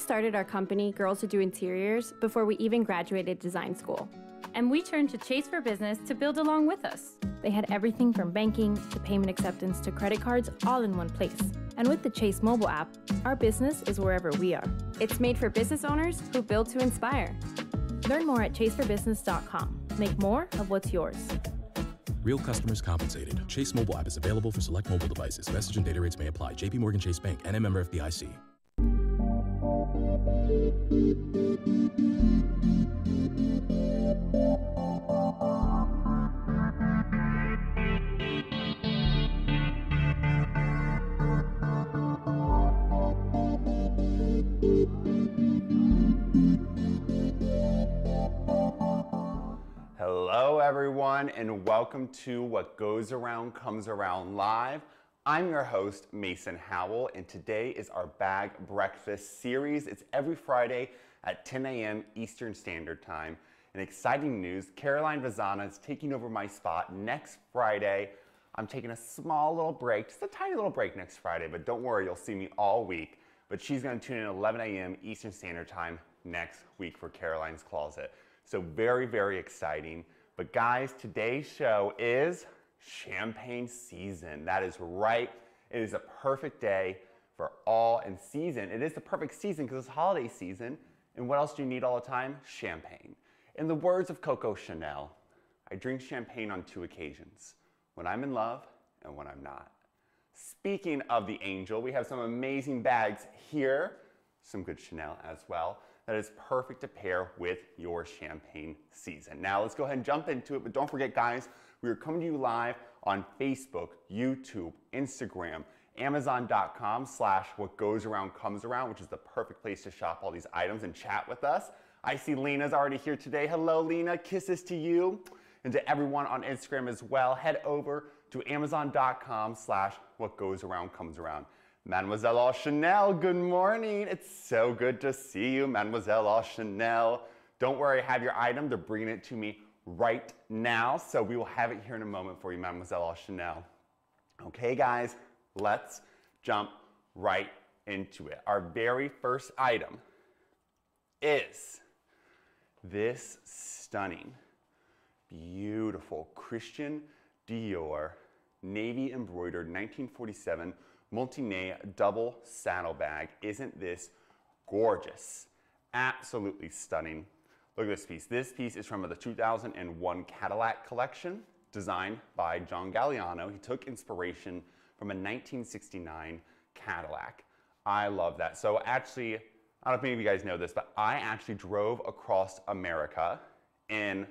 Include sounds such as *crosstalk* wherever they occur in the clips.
We started our company, Girls Who Do Interiors, before we even graduated design school. And we turned to Chase for Business to build along with us. They had everything from banking to payment acceptance to credit cards all in one place. And with the Chase mobile app, our business is wherever we are. It's made for business owners who build to inspire. Learn more at chaseforbusiness.com. Make more of what's yours. Real customers compensated. Chase mobile app is available for select mobile devices. Message and data rates may apply. JPMorgan Chase Bank and a member FDIC. Hello, everyone, and welcome to What Goes Around Comes Around Live. I'm your host, Mason Howell, and today is our Bag Breakfast series. It's every Friday at 10 a.m. Eastern Standard Time. And exciting news Caroline Vazana is taking over my spot next Friday. I'm taking a small little break, just a tiny little break next Friday, but don't worry, you'll see me all week. But she's going to tune in at 11 a.m. Eastern Standard Time next week for Caroline's Closet. So, very, very exciting. But, guys, today's show is champagne season. That is right. It is a perfect day for all and season. It is the perfect season because it's holiday season. And what else do you need all the time? Champagne. In the words of Coco Chanel, I drink champagne on two occasions when I'm in love and when I'm not. Speaking of the angel, we have some amazing bags here, some good Chanel as well that is perfect to pair with your champagne season. Now let's go ahead and jump into it, but don't forget guys, we are coming to you live on Facebook, YouTube, Instagram, Amazon.com slash what goes around comes around, which is the perfect place to shop all these items and chat with us. I see Lena's already here today. Hello, Lena. Kisses to you and to everyone on Instagram as well. Head over to Amazon.com slash what goes around comes around. Mademoiselle Chanel, good morning. It's so good to see you, Mademoiselle Chanel. Don't worry, I have your item. They're bringing it to me right now, so we will have it here in a moment for you, Mademoiselle Chanel. Okay, guys, let's jump right into it. Our very first item is this stunning, beautiful Christian Dior navy embroidered 1947 Montaigne double saddlebag. Isn't this gorgeous? Absolutely stunning. Look at this piece. This piece is from the 2001 Cadillac collection designed by John Galliano. He took inspiration from a 1969 Cadillac. I love that. So actually, I don't know if any of you guys know this, but I actually drove across America and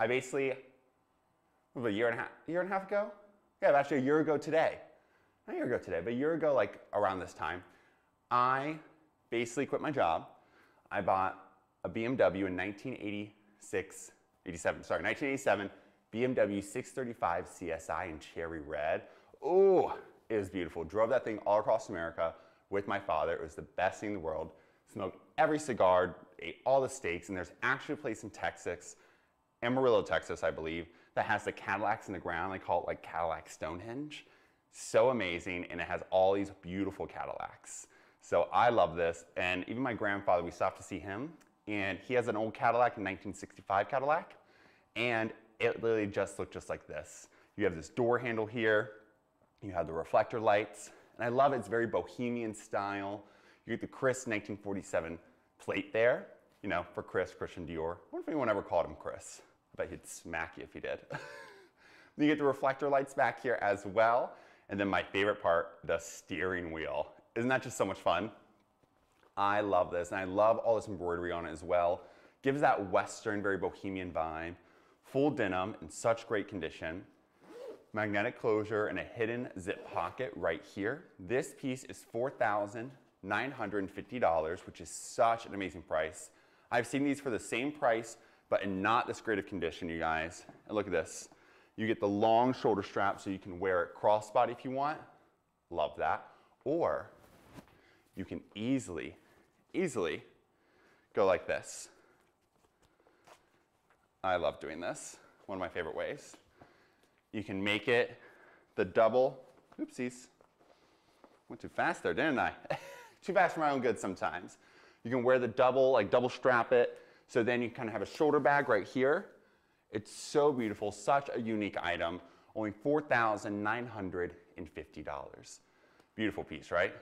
I basically, a year and a half, year and a half ago? Yeah, actually a year ago today not a year ago today, but a year ago, like around this time, I basically quit my job. I bought a BMW in 1986, 87, sorry, 1987 BMW 635 CSI in cherry red. Oh, it was beautiful. Drove that thing all across America with my father. It was the best thing in the world. Smoked every cigar, ate all the steaks, and there's actually a place in Texas, Amarillo, Texas, I believe, that has the Cadillacs in the ground. They call it like Cadillac Stonehenge so amazing and it has all these beautiful Cadillacs. So I love this and even my grandfather, we stopped to see him and he has an old Cadillac, a 1965 Cadillac and it literally just looked just like this. You have this door handle here, you have the reflector lights and I love it, it's very bohemian style. You get the Chris 1947 plate there, you know, for Chris, Christian Dior. I wonder if anyone ever called him Chris. I bet he'd smack you if he did. *laughs* you get the reflector lights back here as well. And then my favorite part, the steering wheel. Isn't that just so much fun? I love this, and I love all this embroidery on it as well. Gives that Western, very bohemian vibe. Full denim in such great condition. Magnetic closure and a hidden zip pocket right here. This piece is $4,950, which is such an amazing price. I've seen these for the same price, but in not this great of condition, you guys. And look at this. You get the long shoulder strap so you can wear it crossbody if you want. Love that. Or you can easily, easily go like this. I love doing this. One of my favorite ways. You can make it the double, oopsies, went too fast there, didn't I? *laughs* too fast for my own good sometimes. You can wear the double, like double strap it. So then you kind of have a shoulder bag right here. It's so beautiful, such a unique item. Only $4,950. Beautiful piece, right?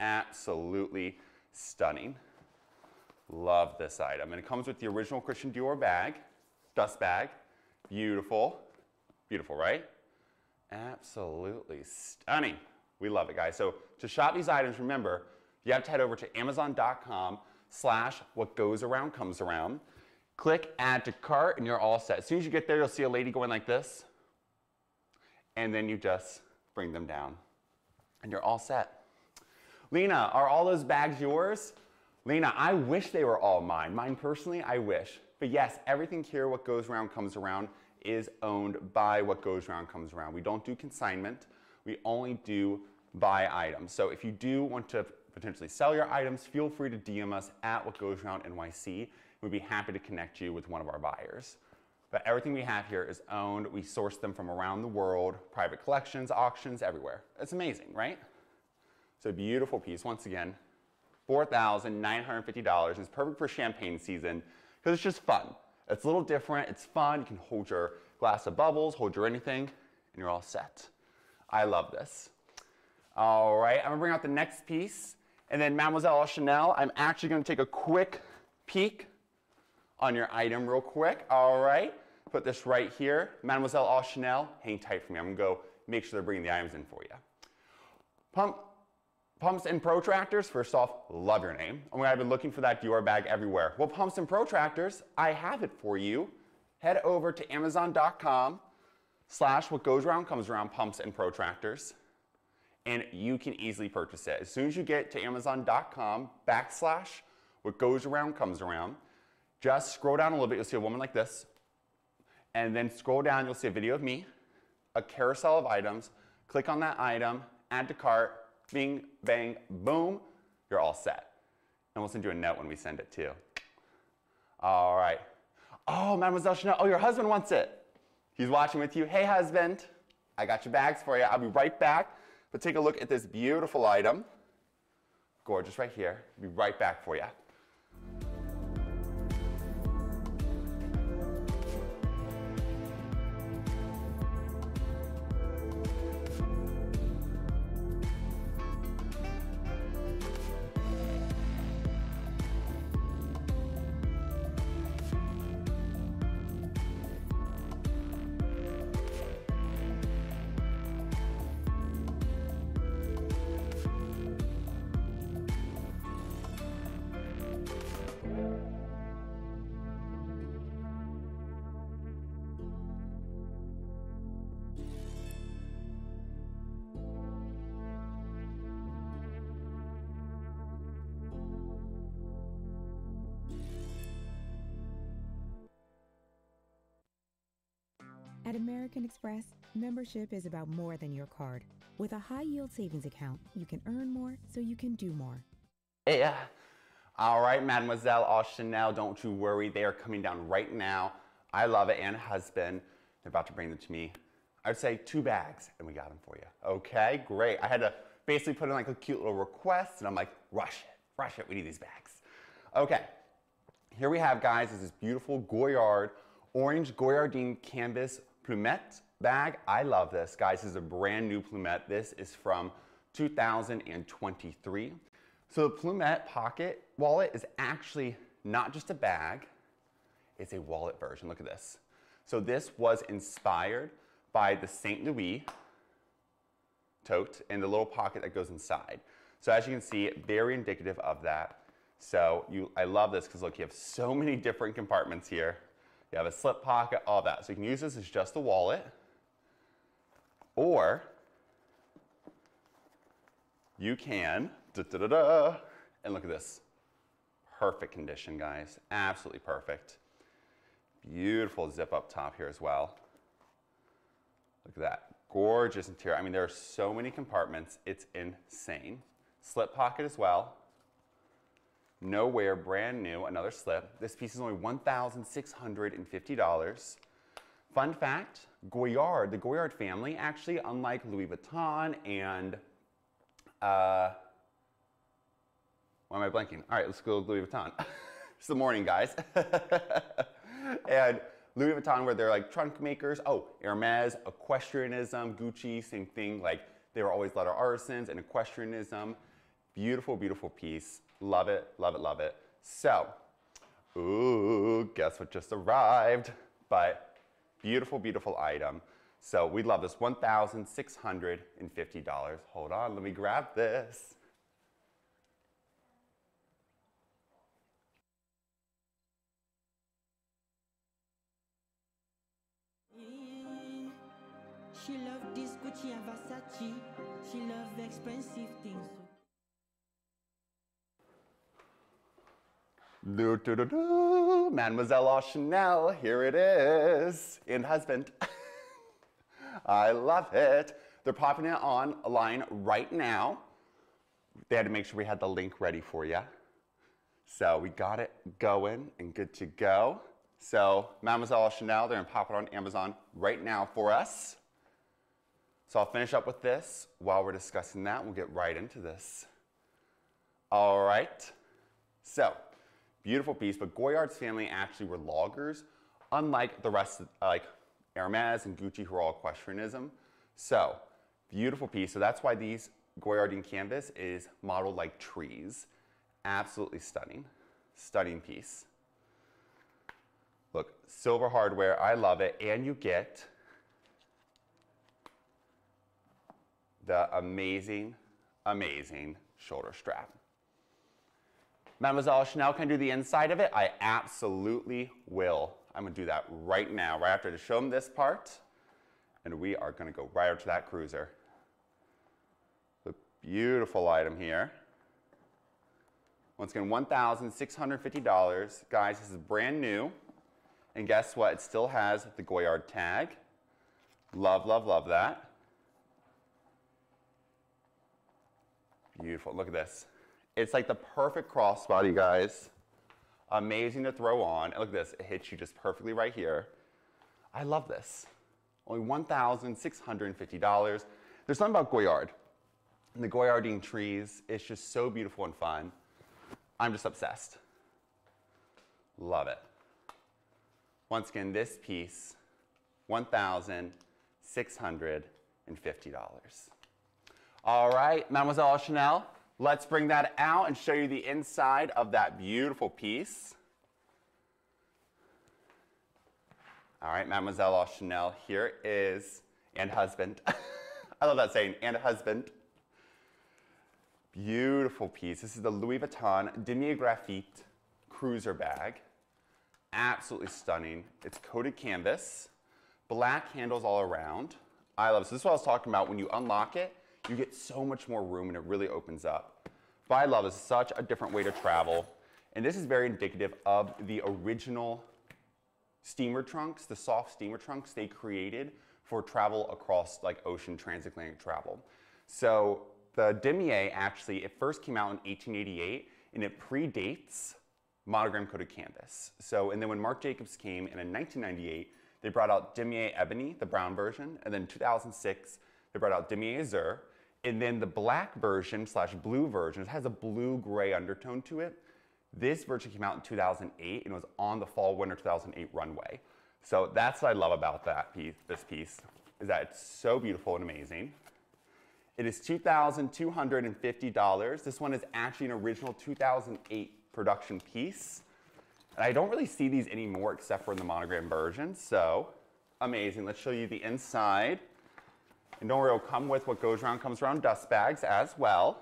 Absolutely stunning. Love this item. And it comes with the original Christian Dior bag, dust bag. Beautiful. Beautiful, right? Absolutely stunning. We love it, guys. So to shop these items, remember, you have to head over to amazon.com slash what goes around comes around. Click add to cart and you're all set. As soon as you get there, you'll see a lady going like this. And then you just bring them down and you're all set. Lena, are all those bags yours? Lena, I wish they were all mine. Mine personally, I wish. But yes, everything here, what goes around comes around, is owned by what goes around comes around. We don't do consignment. We only do buy items. So if you do want to potentially sell your items, feel free to DM us at What Goes Around NYC. We'd be happy to connect you with one of our buyers. But everything we have here is owned. We source them from around the world, private collections, auctions, everywhere. It's amazing, right? So beautiful piece. Once again, $4,950. It's perfect for champagne season because it's just fun. It's a little different. It's fun. You can hold your glass of bubbles, hold your anything, and you're all set. I love this. All right, I'm gonna bring out the next piece. And then Mademoiselle Chanel, I'm actually gonna take a quick peek on your item real quick. All right, put this right here. Mademoiselle Chanel, hang tight for me. I'm gonna go make sure they're bringing the items in for you. Pump, pumps and protractors, first off, love your name. I mean, I've been looking for that Dior bag everywhere. Well, pumps and protractors, I have it for you. Head over to amazon.com slash what goes around comes around pumps and protractors and you can easily purchase it. As soon as you get to amazon.com backslash what goes around comes around, just scroll down a little bit, you'll see a woman like this, and then scroll down, you'll see a video of me, a carousel of items, click on that item, add to cart, bing, bang, boom, you're all set. And we'll send you a note when we send it too. All right. Oh, Mademoiselle Chanel, oh, your husband wants it. He's watching with you. Hey, husband, I got your bags for you. I'll be right back. But take a look at this beautiful item. Gorgeous right here. Be right back for you. American Express, membership is about more than your card. With a high yield savings account, you can earn more so you can do more. Yeah. All right, Mademoiselle All Chanel, don't you worry. They are coming down right now. I love it. And husband, they're about to bring them to me. I'd say two bags, and we got them for you. Okay, great. I had to basically put in like a cute little request, and I'm like, rush it, rush it. We need these bags. Okay, here we have, guys, this is this beautiful Goyard orange Goyardine canvas Plumette bag. I love this. Guys, this is a brand new Plumette. This is from 2023. So the Plumette pocket wallet is actually not just a bag, it's a wallet version. Look at this. So this was inspired by the St. Louis tote and the little pocket that goes inside. So as you can see, very indicative of that. So you, I love this because look, you have so many different compartments here. You have a slip pocket, all that. So you can use this as just a wallet, or you can, da da da and look at this. Perfect condition, guys. Absolutely perfect. Beautiful zip up top here as well. Look at that. Gorgeous interior. I mean, there are so many compartments. It's insane. Slip pocket as well. Nowhere, brand new, another slip. This piece is only $1,650. Fun fact, Goyard, the Goyard family, actually, unlike Louis Vuitton and uh, Why am I blanking? All right, let's go Louis Vuitton. *laughs* it's the morning, guys. *laughs* and Louis Vuitton, where they're like trunk makers. Oh, Hermes, equestrianism, Gucci, same thing. Like they were always leather artisans and equestrianism. Beautiful, beautiful piece. Love it, love it, love it. So, ooh, guess what just arrived? But beautiful, beautiful item. So we love this, $1,650. Hold on, let me grab this. She love this Gucci and Versace. She love expensive things. Do, do, do, do. Mademoiselle Chanel, here it is. And husband. *laughs* I love it. They're popping it on a line right now. They had to make sure we had the link ready for you. So we got it going and good to go. So Mademoiselle Chanel, they're gonna pop it on Amazon right now for us. So I'll finish up with this. While we're discussing that, we'll get right into this. All right. So, beautiful piece, but Goyard's family actually were loggers, unlike the rest of, like Hermes and Gucci, who are all equestrianism. So, beautiful piece. So that's why these Goyardine canvas is modeled like trees. Absolutely stunning. Stunning piece. Look, silver hardware, I love it. And you get the amazing, amazing shoulder strap. Mademoiselle Chanel, can I do the inside of it? I absolutely will. I'm gonna do that right now, right after to show them this part. And we are gonna go right up to that cruiser. The beautiful item here. Once again, $1,650. Guys, this is brand new. And guess what? It still has the Goyard tag. Love, love, love that. Beautiful, look at this. It's like the perfect crossbody, guys. Amazing to throw on. And look at this, it hits you just perfectly right here. I love this. Only $1,650. There's something about Goyard. And the Goyardine trees, it's just so beautiful and fun. I'm just obsessed. Love it. Once again, this piece, $1,650. All right, Mademoiselle Chanel, let's bring that out and show you the inside of that beautiful piece. All right, Mademoiselle Chanel, here is, and husband. *laughs* I love that saying, and husband. Beautiful piece. This is the Louis Vuitton Damier Graphite cruiser bag. Absolutely stunning. It's coated canvas, black handles all around. I love this. This is what I was talking about. When you unlock it, you get so much more room and it really opens up. I love is such a different way to travel. And this is very indicative of the original steamer trunks, the soft steamer trunks they created for travel across like ocean transatlantic travel. So the Damier actually, it first came out in 1888 and it predates monogram coated canvas. So, and then when Marc Jacobs came and in 1998, they brought out Damier Ebony, the brown version, and then 2006, they brought out Damier Azur, and then the black version slash blue version, it has a blue-gray undertone to it. This version came out in 2008 and was on the fall winter 2008 runway. So that's what I love about that piece, this piece, is that it's so beautiful and amazing. It is $2,250. This one is actually an original 2008 production piece. And I don't really see these anymore except for in the monogram version. So amazing. Let's show you the inside. And don't worry, it'll come with what goes around comes around dust bags as well.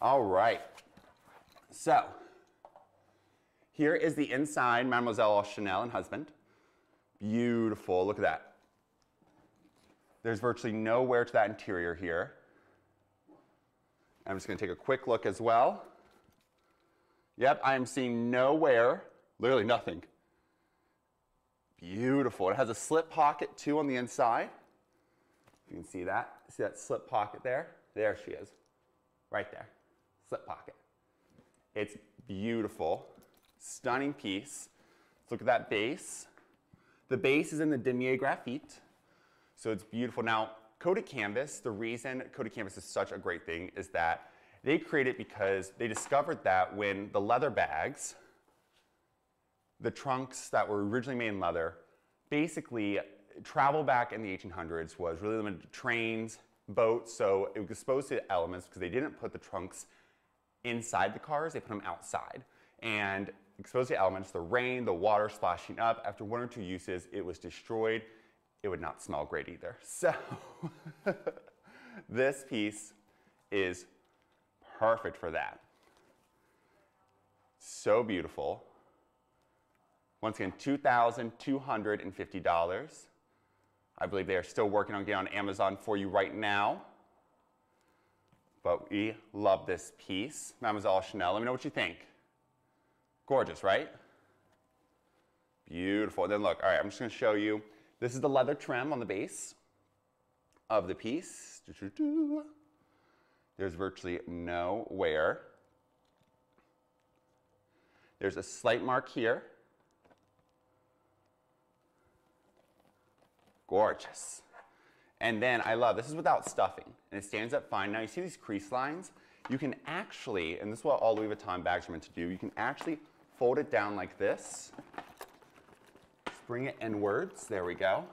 All right. So here is the inside Mademoiselle Chanel and husband. Beautiful. Look at that. There's virtually no wear to that interior here. I'm just going to take a quick look as well. Yep, I am seeing no wear, literally nothing. Beautiful. It has a slip pocket too on the inside. You can see that. See that slip pocket there? There she is. Right there. Slip pocket. It's beautiful. Stunning piece. Let's look at that base. The base is in the damier graphite. So it's beautiful. Now, coated canvas, the reason coated canvas is such a great thing is that They created it because they discovered that when the leather bags, the trunks that were originally made in leather, basically travel back in the 1800s was really limited to trains, boats, so it was exposed to elements because they didn't put the trunks inside the cars, they put them outside. And exposed to elements, the rain, the water splashing up, after one or two uses, it was destroyed. It would not smell great either. *laughs* So this piece is perfect for that. So beautiful. Once again, $2,250. I believe they are still working on getting on Amazon for you right now. But we love this piece. Mademoiselle Chanel, let me know what you think. Gorgeous, right? Beautiful. Then look, all right, I'm just gonna show you. This is the leather trim on the base of the piece. There's virtually no wear. There's a slight mark here. Gorgeous. And then I love, this is without stuffing, and it stands up fine. Now you see these crease lines? You can actually, and this is what all Louis Vuitton bags are meant to do, you can actually fold it down like this. Bring it inwards, there we go.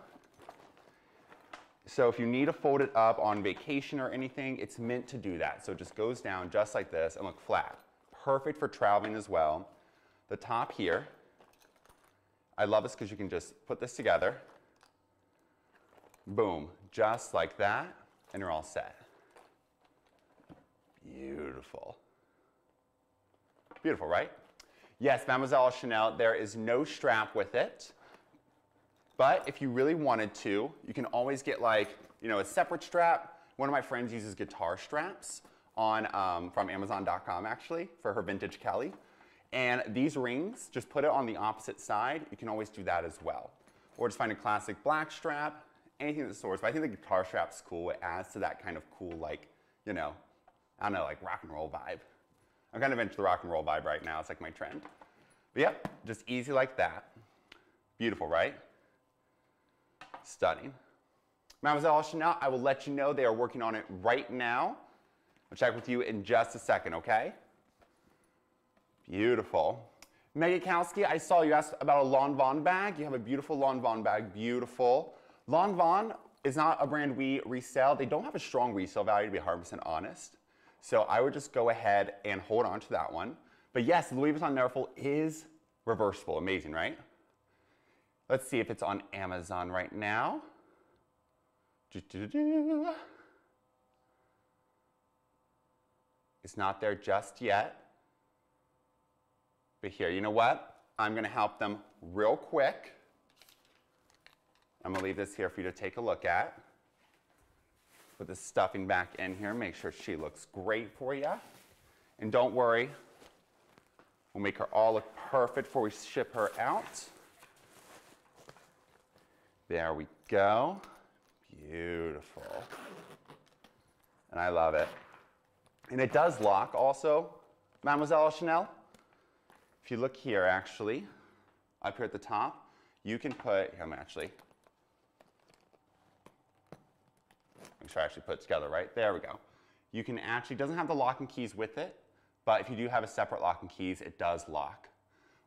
So if you need to fold it up on vacation or anything, it's meant to do that. So it just goes down just like this and look flat. Perfect for traveling as well. The top here, I love this because you can just put this together Boom, just like that, and you're all set. Beautiful. Beautiful, right? Yes, Mademoiselle Chanel, there is no strap with it. But if you really wanted to, you can always get like, you know, a separate strap. One of my friends uses guitar straps on, um, from Amazon.com actually, for her vintage Kelly. And these rings, just put it on the opposite side. You can always do that as well. Or just find a classic black strap, anything that soars. But I think the guitar strap's cool. It adds to that kind of cool, like, you know, I don't know, like rock and roll vibe. I'm kind of into the rock and roll vibe right now. It's like my trend. But yep, just easy like that. Beautiful, right? Stunning. Mademoiselle Chanel, I will let you know they are working on it right now. I'll check with you in just a second, okay? Beautiful. Megan Kowski, I saw you asked about a Lanvin bag. You have a beautiful Lanvin bag, beautiful. Lanvin is not a brand we resell. They don't have a strong resale value, to be 100% honest. So I would just go ahead and hold on to that one. But yes, Louis Vuitton Neverfull is reversible. Amazing, right? Let's see if it's on Amazon right now. It's not there just yet. But here, you know what? I'm gonna help them real quick. I'm gonna leave this here for you to take a look at. Put the stuffing back in here, make sure she looks great for you. And don't worry, we'll make her all look perfect before we ship her out. There we go. Beautiful. And I love it. And it does lock also, Mademoiselle Chanel. If you look here, actually, up here at the top, you can put, here, I'm actually Make sure I actually put it together right. There we go. You can actually, doesn't have the lock and keys with it, but if you do have a separate lock and keys, it does lock,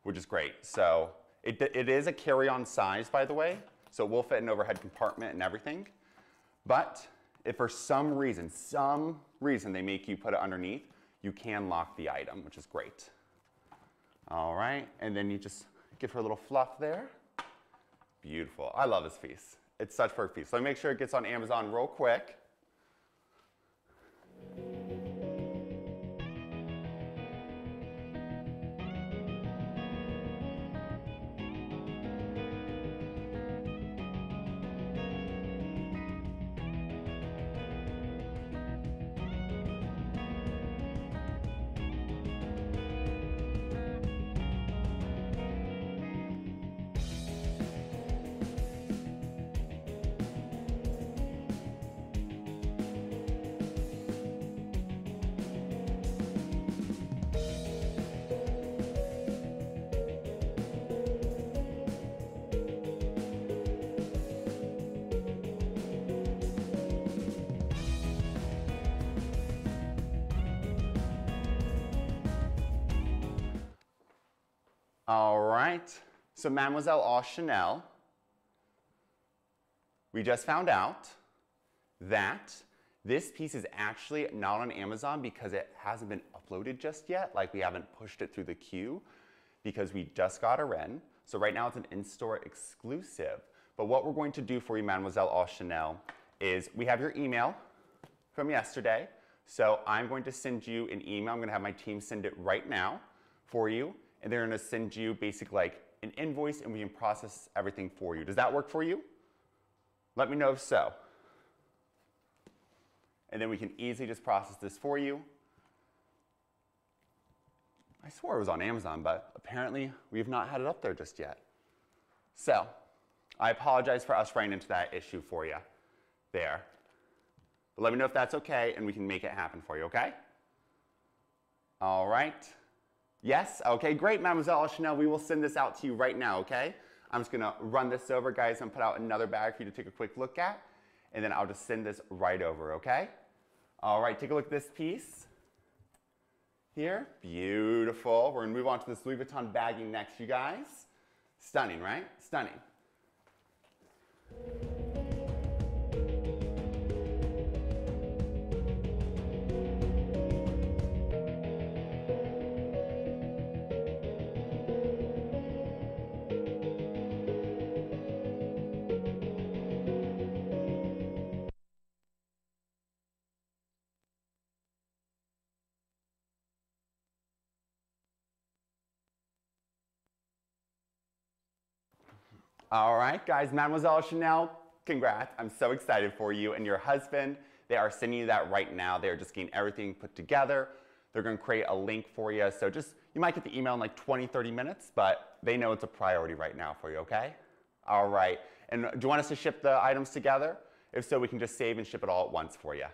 which is great. So it, it is a carry-on size, by the way, so it will fit an overhead compartment and everything. But if for some reason, some reason they make you put it underneath, you can lock the item, which is great. All right, and then you just give her a little fluff there. Beautiful. I love this piece. It's such perfect piece. So make sure it gets on Amazon real quick. So Mademoiselle Au Chanel, we just found out that this piece is actually not on Amazon because it hasn't been uploaded just yet. Like we haven't pushed it through the queue because we just got her in. So right now it's an in-store exclusive. But what we're going to do for you, Mademoiselle Au Chanel, is we have your email from yesterday. So I'm going to send you an email. I'm going to have my team send it right now for you. And they're going to send you basically like an invoice and we can process everything for you. Does that work for you? Let me know if so. And then we can easily just process this for you. I swore it was on Amazon, but apparently we have not had it up there just yet. So I apologize for us running into that issue for you there. But let me know if that's okay and we can make it happen for you, okay? All right. Yes? Okay, great, Mademoiselle Chanel. We will send this out to you right now, okay? I'm just gonna run this over, guys, and put out another bag for you to take a quick look at. And then I'll just send this right over, okay? All right, take a look at this piece. Here, beautiful. We're gonna move on to this Louis Vuitton bagging next, you guys. Stunning, right? Stunning. All right, guys, Mademoiselle Chanel, congrats. I'm so excited for you and your husband. They are sending you that right now. They're just getting everything put together. They're gonna create a link for you. So just, you might get the email in like 20, 30 minutes, but they know it's a priority right now for you, okay? All right, and do you want us to ship the items together? If so, we can just save and ship it all at once for you.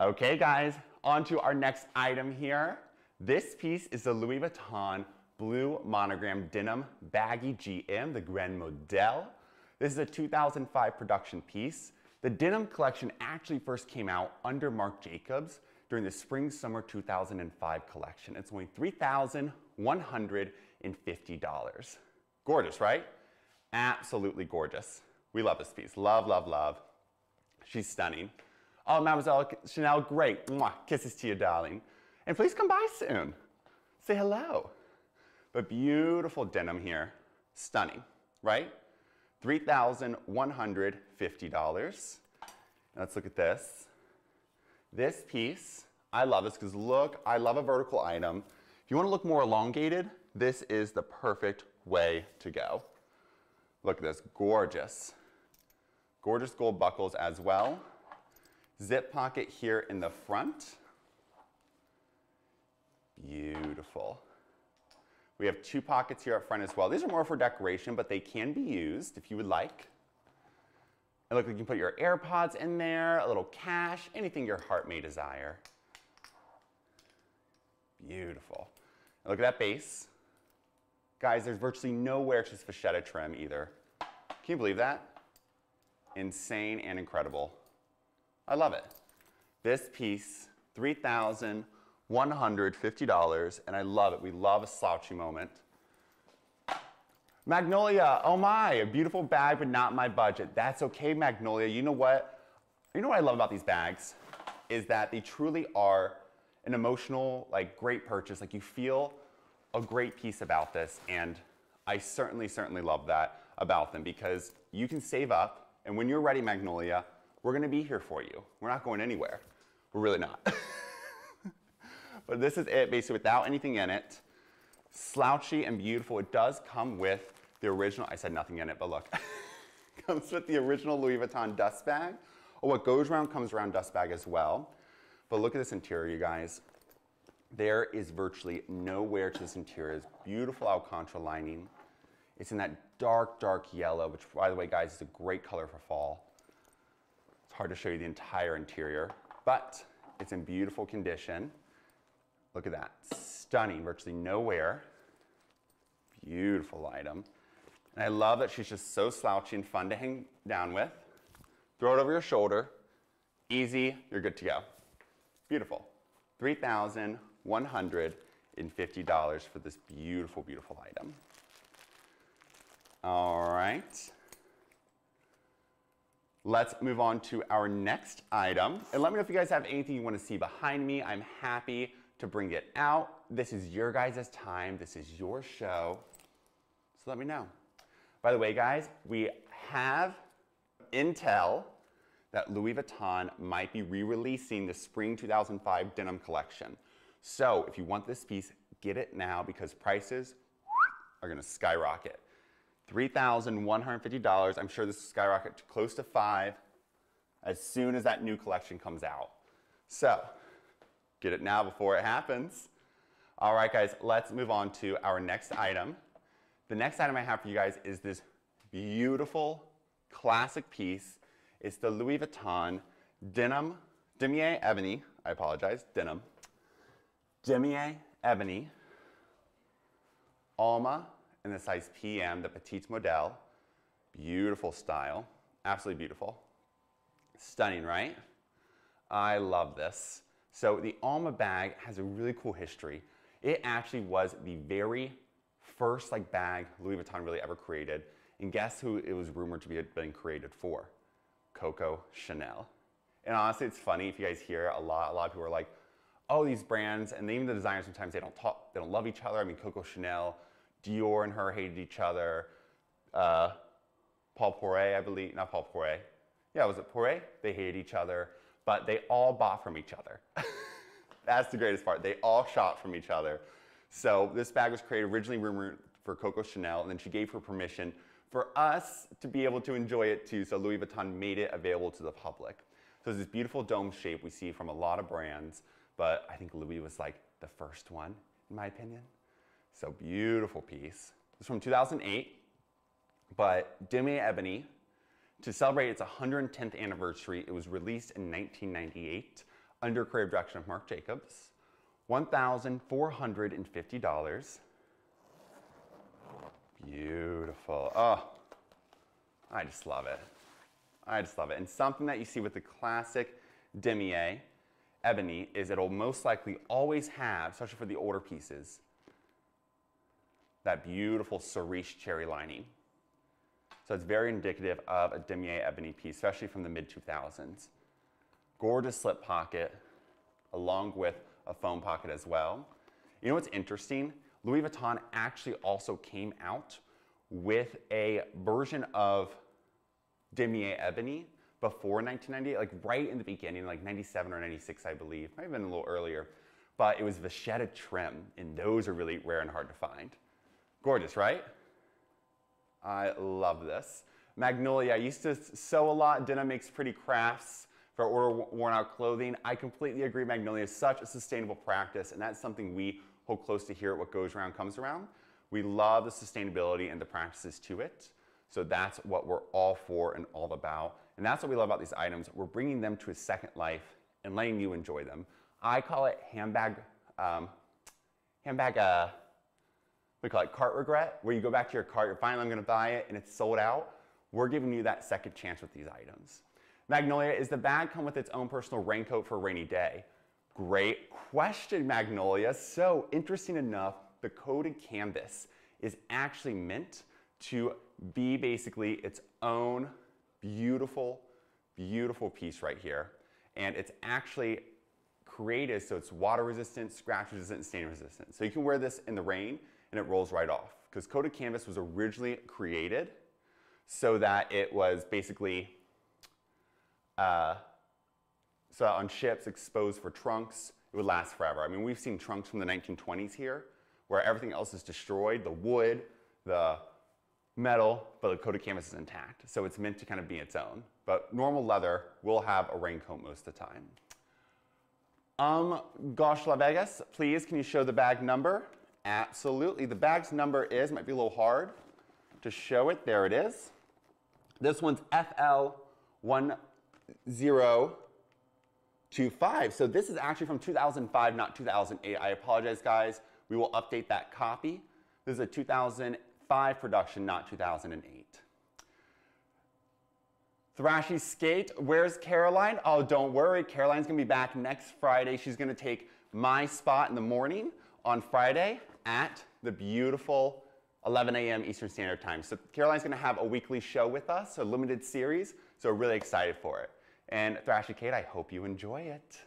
Okay, guys, on to our next item here. This piece is the Louis Vuitton blue monogram denim baggy GM, the Grand Model. This is a 2005 production piece. The denim collection actually first came out under Marc Jacobs during the spring summer 2005 collection. It's only $3,150. Gorgeous, right? Absolutely gorgeous. We love this piece. Love, love, love. She's stunning. Oh, Mademoiselle Chanel, great. Mwah. Kisses to you, darling. And please come by soon. Say hello. But beautiful denim here. Stunning, right? $3,150. Let's look at this. This piece, I love this because look, I love a vertical item. If you want to look more elongated, this is the perfect way to go. Look at this, gorgeous. Gorgeous gold buckles as well. Zip pocket here in the front. Beautiful. We have two pockets here up front as well. These are more for decoration, but they can be used if you would like. And look, you can put your AirPods in there, a little cash, anything your heart may desire. Beautiful. And look at that base. Guys, there's virtually no wear to this vachetta trim either. Can you believe that? Insane and incredible. I love it. This piece, 3000 $150, and I love it. We love a slouchy moment. Magnolia, oh my, a beautiful bag, but not my budget. That's okay, Magnolia. You know what? You know what I love about these bags? Is that they truly are an emotional, like great purchase. Like you feel a great piece about this, and I certainly, certainly love that about them because you can save up, and when you're ready, Magnolia, we're gonna be here for you. We're not going anywhere. We're really not. *laughs* But this is it, basically without anything in it. Slouchy and beautiful. It does come with the original, I said nothing in it, but look. *laughs* comes with the original Louis Vuitton dust bag. Or what goes around comes around dust bag as well. But look at this interior, you guys. There is virtually no wear to this interior. It's beautiful Alcantara lining. It's in that dark, dark yellow, which by the way, guys, is a great color for fall. It's hard to show you the entire interior, but it's in beautiful condition. Look at that. Stunning, virtually no wear. Beautiful item. And I love that she's just so slouchy and fun to hang down with. Throw it over your shoulder. Easy, you're good to go. Beautiful. $3,150. for this beautiful, beautiful item. All right. Let's move on to our next item. And let me know if you guys have anything you want to see behind me. I'm happy to bring it out. This is your guys' time. This is your show. So let me know. By the way, guys, we have intel that Louis Vuitton might be re-releasing the spring 2005 denim collection. So if you want this piece, get it now because prices are gonna skyrocket. $3,150. I'm sure this will skyrocket to close to five as soon as that new collection comes out. So get it now before it happens. All right, guys, let's move on to our next item. The next item I have for you guys is this beautiful classic piece. It's the Louis Vuitton denim, damier ebony, I apologize, denim, damier ebony, Alma in the size PM, the petite model. Beautiful style, absolutely beautiful. Stunning, right? I love this. So the Alma bag has a really cool history. It actually was the very first like bag Louis Vuitton really ever created. And guess who it was rumored to be been created for? Coco Chanel. And honestly, it's funny if you guys hear a lot, a lot of people are like, oh, these brands, and even the designers sometimes they don't talk, they don't love each other. I mean, Coco Chanel, Dior and her hated each other. Uh, Paul Poiret, I believe, not Paul Poiret. Yeah, was it Poiret? They hated each other, but they all bought from each other. *laughs* That's the greatest part. They all shot from each other. So this bag was created originally rumored for Coco Chanel, and then she gave her permission for us to be able to enjoy it too. So Louis Vuitton made it available to the public. So it's this beautiful dome shape we see from a lot of brands, but I think Louis was like the first one, in my opinion. So beautiful piece. It's from 2008, but Damier Ebony, to celebrate its 110th anniversary, it was released in 1998 under creative direction of Marc Jacobs. $1,450. Beautiful. Oh, I just love it. I just love it. And something that you see with the classic damier ebony is it'll most likely always have, especially for the older pieces, that beautiful cerise cherry lining. So it's very indicative of a damier ebony piece, especially from the mid 2000s. Gorgeous slip pocket, along with a foam pocket as well. You know what's interesting? Louis Vuitton actually also came out with a version of damier ebony before 1998, like right in the beginning, like 97 or 96, I believe. Might have been a little earlier. But it was vachetta trim, and those are really rare and hard to find. Gorgeous, right? I love this. Magnolia, I used to sew a lot. Denim makes pretty crafts for order worn out clothing. I completely agree. Magnolia is such a sustainable practice, and that's something we hold close to here at What Goes Around Comes Around. We love the sustainability and the practices to it. So that's what we're all for and all about. And that's what we love about these items. We're bringing them to a second life and letting you enjoy them. I call it handbag, um, handbag, uh, we call it cart regret, where you go back to your cart, you're finally I'm gonna buy it, and it's sold out. We're giving you that second chance with these items. Magnolia, is the bag come with its own personal raincoat for a rainy day? Great question, Magnolia. So interesting enough, the coated canvas is actually meant to be basically its own beautiful, beautiful piece right here. And it's actually created so it's water resistant, scratch resistant, stain resistant. So you can wear this in the rain and it rolls right off. Because coated canvas was originally created so that it was basically uh, so on ships exposed for trunks, it would last forever. I mean, we've seen trunks from the 1920s here where everything else is destroyed, the wood, the metal, but the coated canvas is intact. So it's meant to kind of be its own. But normal leather will have a raincoat most of the time. Um, Gosh La Vegas, please, can you show the bag number? Absolutely. The bag's number is, might be a little hard to show it. There it is. This one's FL1025. So this is actually from 2005, not 2008. I apologize, guys. We will update that copy. This is a 2005 production, not 2008. Thrashy Skate, where's Caroline? Oh, don't worry. Caroline's going to be back next Friday. She's going to take my spot in the morning on Friday at the beautiful 11 a.m. Eastern Standard Time. So Caroline's gonna have a weekly show with us, a limited series, so we're really excited for it. And Thrashy Kate, I hope you enjoy it.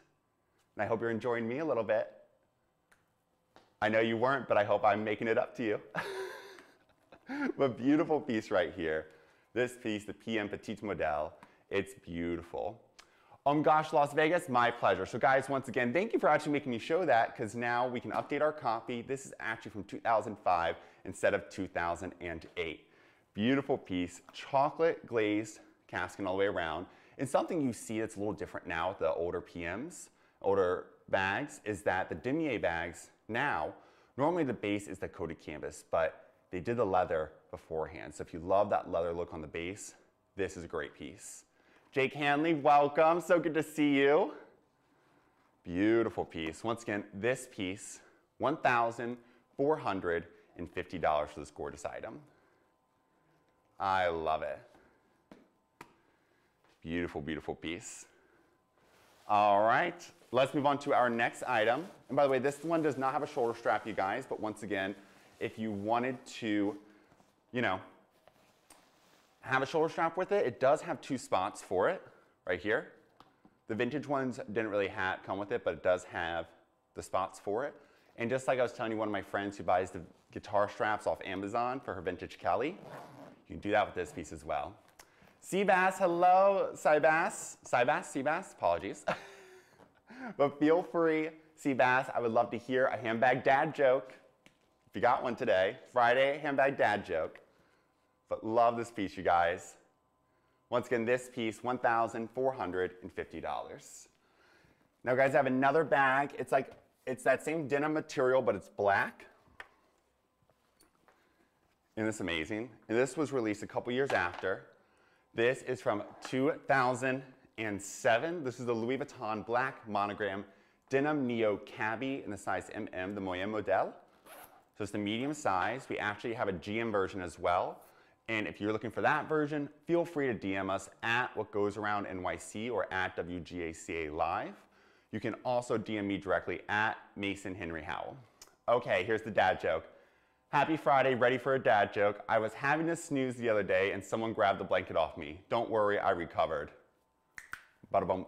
And I hope you're enjoying me a little bit. I know you weren't, but I hope I'm making it up to you. *laughs* a beautiful piece right here. This piece, the PM Petite Modelle, it's beautiful. Um, gosh, Las Vegas, my pleasure. So guys, once again, thank you for actually making me show that because now we can update our copy. This is actually from 2005 instead of 2008. Beautiful piece, chocolate glazed calfskin all the way around. And something you see that's a little different now with the older PMs, older bags, is that the damier bags now, normally the base is the coated canvas, but they did the leather beforehand. So if you love that leather look on the base, this is a great piece. Jake Hanley, welcome. So good to see you. Beautiful piece. Once again, this piece, $1,450 for this gorgeous item. I love it. Beautiful, beautiful piece. All right, let's move on to our next item. And by the way, this one does not have a shoulder strap, you guys, but once again, if you wanted to, you know, have a shoulder strap with it, it does have two spots for it, right here. The vintage ones didn't really have, come with it, but it does have the spots for it. And just like I was telling you, one of my friends who buys the guitar straps off Amazon for her vintage Kelly, you can do that with this piece as well. Seabass, hello, Seabass. Seabass, Seabass, apologies. *laughs* but feel free, Seabass, I would love to hear a handbag dad joke. If you got one today, Friday handbag dad joke. But love this piece, you guys. Once again, this piece, $1,450. Now guys, I have another bag. It's like, it's that same denim material, but it's black. Isn't this amazing? And this was released a couple years after. This is from 2007. This is the Louis Vuitton black monogram denim neo cabby in the size MM, the Moyen model. So it's the medium size. We actually have a GM version as well. And if you're looking for that version, feel free to DM us at What Goes Around NYC or at WGACA Live. You can also DM me directly at Mason Henry Howell. Okay, here's the dad joke. Happy Friday, ready for a dad joke. I was having a snooze the other day and someone grabbed the blanket off me. Don't worry, I recovered. Bada bum.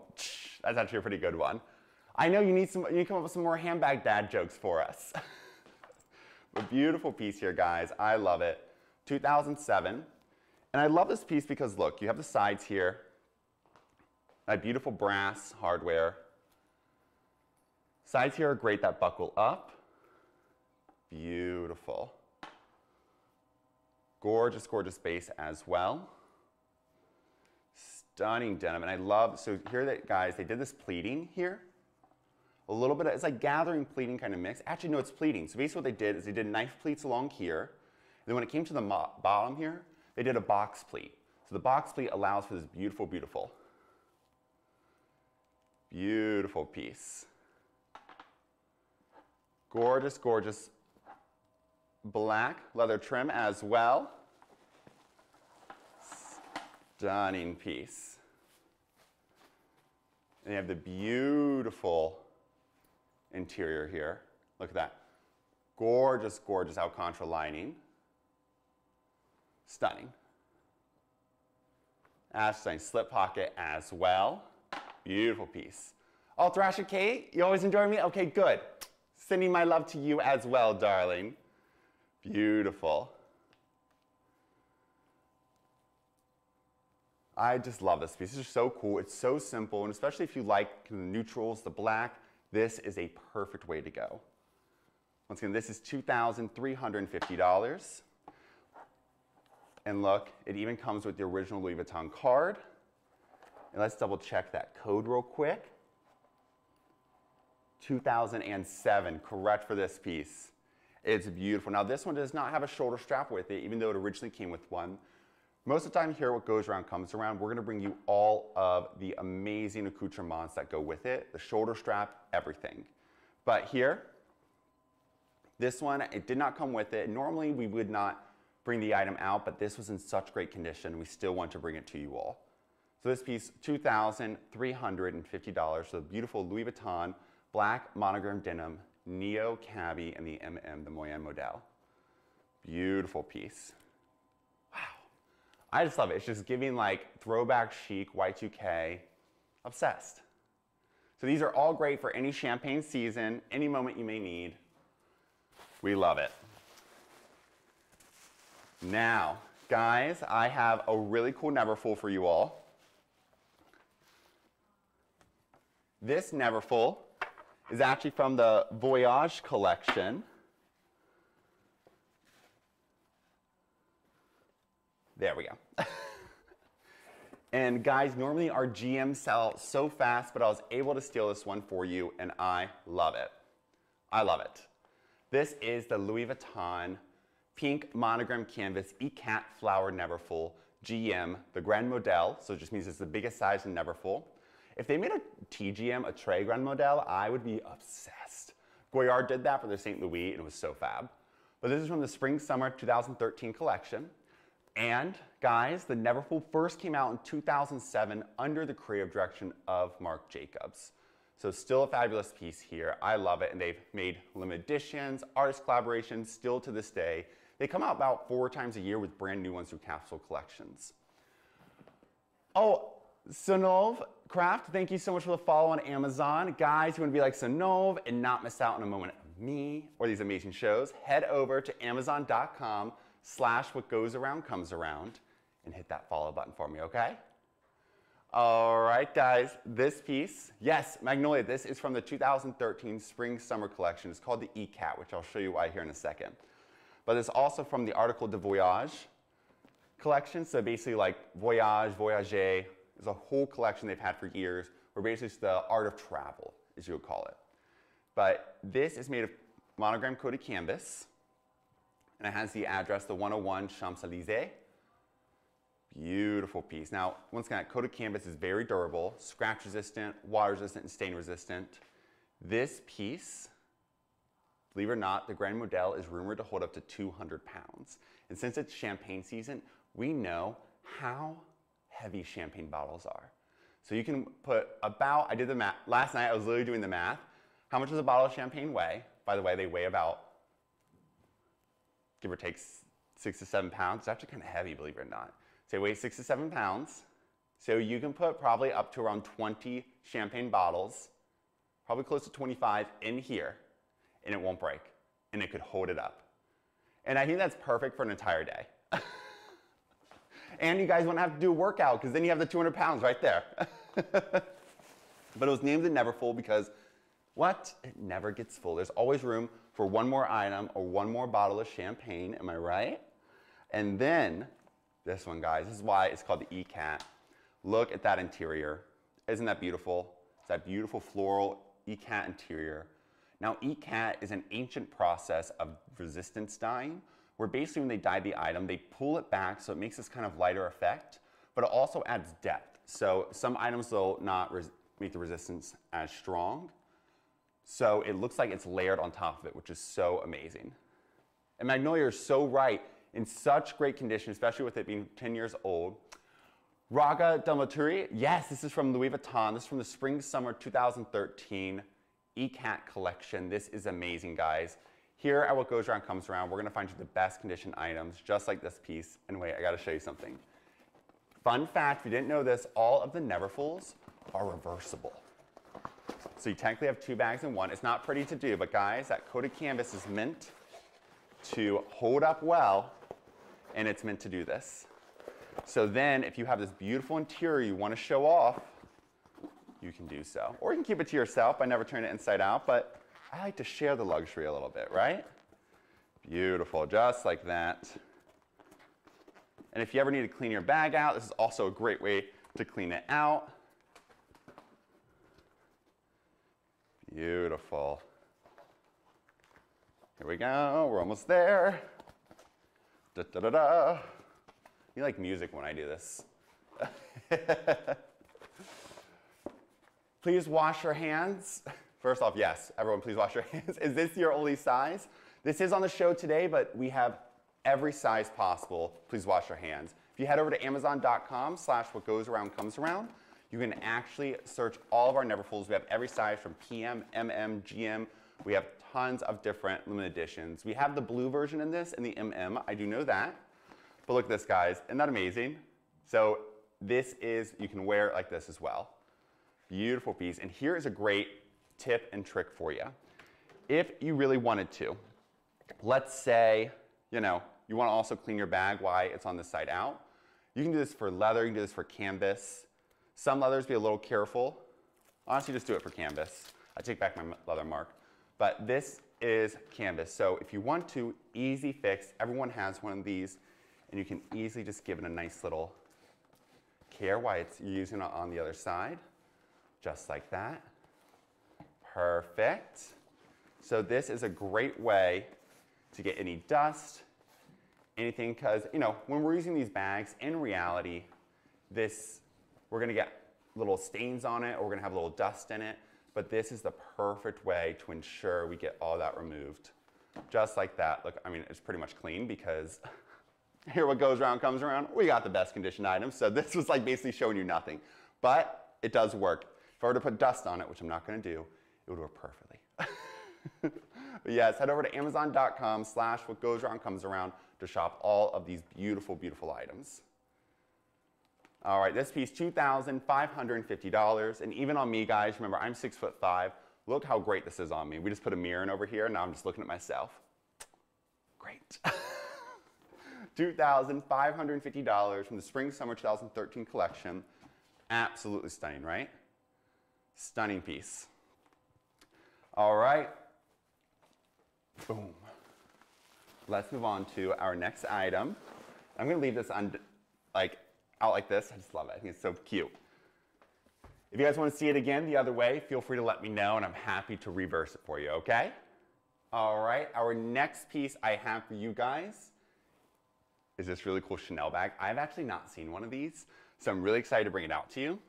That's actually a pretty good one. I know you need some, you need to come up with some more handbag dad jokes for us. *laughs* a beautiful piece here, guys. I love it. 2007. And I love this piece because look, you have the sides here, that beautiful brass hardware. Sides here are great that buckle up. Beautiful. Gorgeous, gorgeous base as well. Stunning denim. And I love, so here that guys, they did this pleating here. A little bit, of, it's like gathering pleating kind of mix. Actually, no, it's pleating. So basically what they did is they did knife pleats along here. Then when it came to the bottom here, they did a box pleat. So the box pleat allows for this beautiful, beautiful, beautiful piece. Gorgeous, gorgeous black leather trim as well. Stunning piece. And you have the beautiful interior here. Look at that. Gorgeous, gorgeous Alcantara lining. Stunning. Ashline slip pocket as well. Beautiful piece. Oh, Thrasher Kate, you always enjoy me? Okay, good. Sending my love to you as well, darling. Beautiful. I just love this piece. This is so cool. It's so simple, and especially if you like the neutrals, the black, this is a perfect way to go. Once again, this is $2,350. And look, it even comes with the original Louis Vuitton card. And let's double check that code real quick. 2007, correct for this piece. It's beautiful. Now this one does not have a shoulder strap with it, even though it originally came with one. Most of the time here, what goes around comes around. We're gonna bring you all of the amazing accoutrements that go with it, the shoulder strap, everything. But here, this one, it did not come with it. Normally we would not bring the item out, but this was in such great condition, we still want to bring it to you all. So this piece, $2,350, so the beautiful Louis Vuitton black monogram denim Neo Cabby and the MM, the Moyen Model. Beautiful piece. Wow. I just love it. It's just giving like throwback chic, Y2K. Obsessed. So these are all great for any champagne season, any moment you may need. We love it. Now, guys, I have a really cool Neverfull for you all. This Neverfull is actually from the Voyage collection. There we go. *laughs* and guys, normally our GM sell so fast, but I was able to steal this one for you and I love it. I love it. This is the Louis Vuitton pink monogram canvas Ikat Flower Neverfull GM, the Grand Model, so it just means it's the biggest size in Neverfull. If they made a TGM, a Très Grand Model, I would be obsessed. Goyard did that for the St. Louis and it was so fab. But this is from the Spring Summer 2013 collection. And guys, the Neverfull first came out in 2007 under the creative direction of Marc Jacobs. So still a fabulous piece here. I love it. And they've made limited editions, artist collaborations, still to this day. They come out about four times a year with brand new ones through capsule collections. Oh, Sonov Craft, thank you so much for the follow on Amazon. Guys, you want to be like Sonov and not miss out on a moment of me or these amazing shows, head over to amazon.com slash what goes around comes around and hit that follow button for me, okay? All right, guys, this piece, yes, Magnolia, this is from the 2013 Spring Summer Collection. It's called the Ikat, which I'll show you why here in a second. But it's also from the Article de Voyage collection. So basically like Voyage, Voyager, is a whole collection they've had for years, where basically it's the art of travel, as you would call it. But this is made of monogram coated canvas, and it has the address, the 101 Champs-Élysées. Beautiful piece. Now, once again, coated canvas is very durable, scratch resistant, water resistant, and stain resistant. This piece, believe it or not, the Grand Model is rumored to hold up to 200 pounds. And since it's champagne season, we know how heavy champagne bottles are. So you can put about, I did the math, last night I was literally doing the math. How much does a bottle of champagne weigh? By the way, they weigh about, give or take six to seven pounds. It's actually kind of heavy, believe it or not. So it weighs six to seven pounds. So you can put probably up to around 20 champagne bottles, probably close to 25 in here, and it won't break, and it could hold it up. And I think that's perfect for an entire day. *laughs* and you guys won't have to do a workout because then you have the 200 pounds right there. *laughs* but it was named the Neverfull because what? It never gets full. There's always room for one more item or one more bottle of champagne, am I right? And then this one, guys, this is why it's called the Ikat. Look at that interior. Isn't that beautiful? It's that beautiful floral Ikat interior. Now, Ikat is an ancient process of resistance dyeing where basically when they dye the item, they pull it back so it makes this kind of lighter effect, but it also adds depth. So some items will not make the resistance as strong. So it looks like it's layered on top of it, which is so amazing. And Magnolia is so right, in such great condition, especially with it being 10 years old. Raga Delmaturi, yes, this is from Louis Vuitton. This is from the Spring Summer 2013 Ikat collection. This is amazing, guys. Here at What Goes Around Comes Around, we're gonna find you the best condition items, just like this piece. And wait, I gotta show you something. Fun fact, if you didn't know this, all of the Neverfulls are reversible. So you technically have two bags in one. It's not pretty to do, but guys, that coated canvas is meant to hold up well, and it's meant to do this. So then, if you have this beautiful interior you wanna show off, you can do so. Or you can keep it to yourself. I never turn it inside out, but I like to share the luxury a little bit, right? Beautiful, just like that. And if you ever need to clean your bag out, this is also a great way to clean it out. Beautiful. Here we go, we're almost there. Da da da da. You like music when I do this. *laughs* Please wash your hands. *laughs* First off, yes, everyone please wash your *laughs* hands. Is this your only size? This is on the show today, but we have every size possible. Please wash your hands. If you head over to amazon.com slash what goes around comes around, you can actually search all of our Neverfulls. We have every size from PM, MM, GM, We have tons of different limited editions. We have the blue version in this and the MM, I do know that. But look at this, guys. Isn't that amazing? So this is, you can wear it like this as well. Beautiful piece. And here is a great tip and trick for you. If you really wanted to, let's say, you know, you want to also clean your bag while it's on the side out. You can do this for leather, you can do this for canvas. Some leathers be a little careful. Honestly, just do it for canvas. I take back my leather mark. But this is canvas. So if you want to, easy fix. Everyone has one of these and you can easily just give it a nice little care while it's using it on the other side. Just like that. Perfect. So this is a great way to get any dust, anything, because, you know, when we're using these bags, in reality, this, we're gonna get little stains on it or we're gonna have a little dust in it, but this is the perfect way to ensure we get all that removed. Just like that. Look, I mean, it's pretty much clean because *laughs* here what goes around comes around. We got the best conditioned items, so this was like basically showing you nothing. But it does work. If I were to put dust on it, which I'm not gonna do, it would work perfectly. *laughs* but yes, head over to amazon.com slash what goes around comes around to shop all of these beautiful, beautiful items. All right, this piece, $2,550. And even on me, guys, remember, I'm six foot five. Look how great this is on me. We just put a mirror in over here, and now I'm just looking at myself. Great. *laughs* $2,550 from the Spring Summer 2013 collection. Absolutely stunning, right? Stunning piece. All right. Boom. Let's move on to our next item. I'm gonna leave this on, like, out like this. I just love it. I think it's so cute. If you guys want to see it again the other way, feel free to let me know and I'm happy to reverse it for you, okay? All right, our next piece I have for you guys is this really cool Chanel bag. I've actually not seen one of these, so I'm really excited to bring it out to you.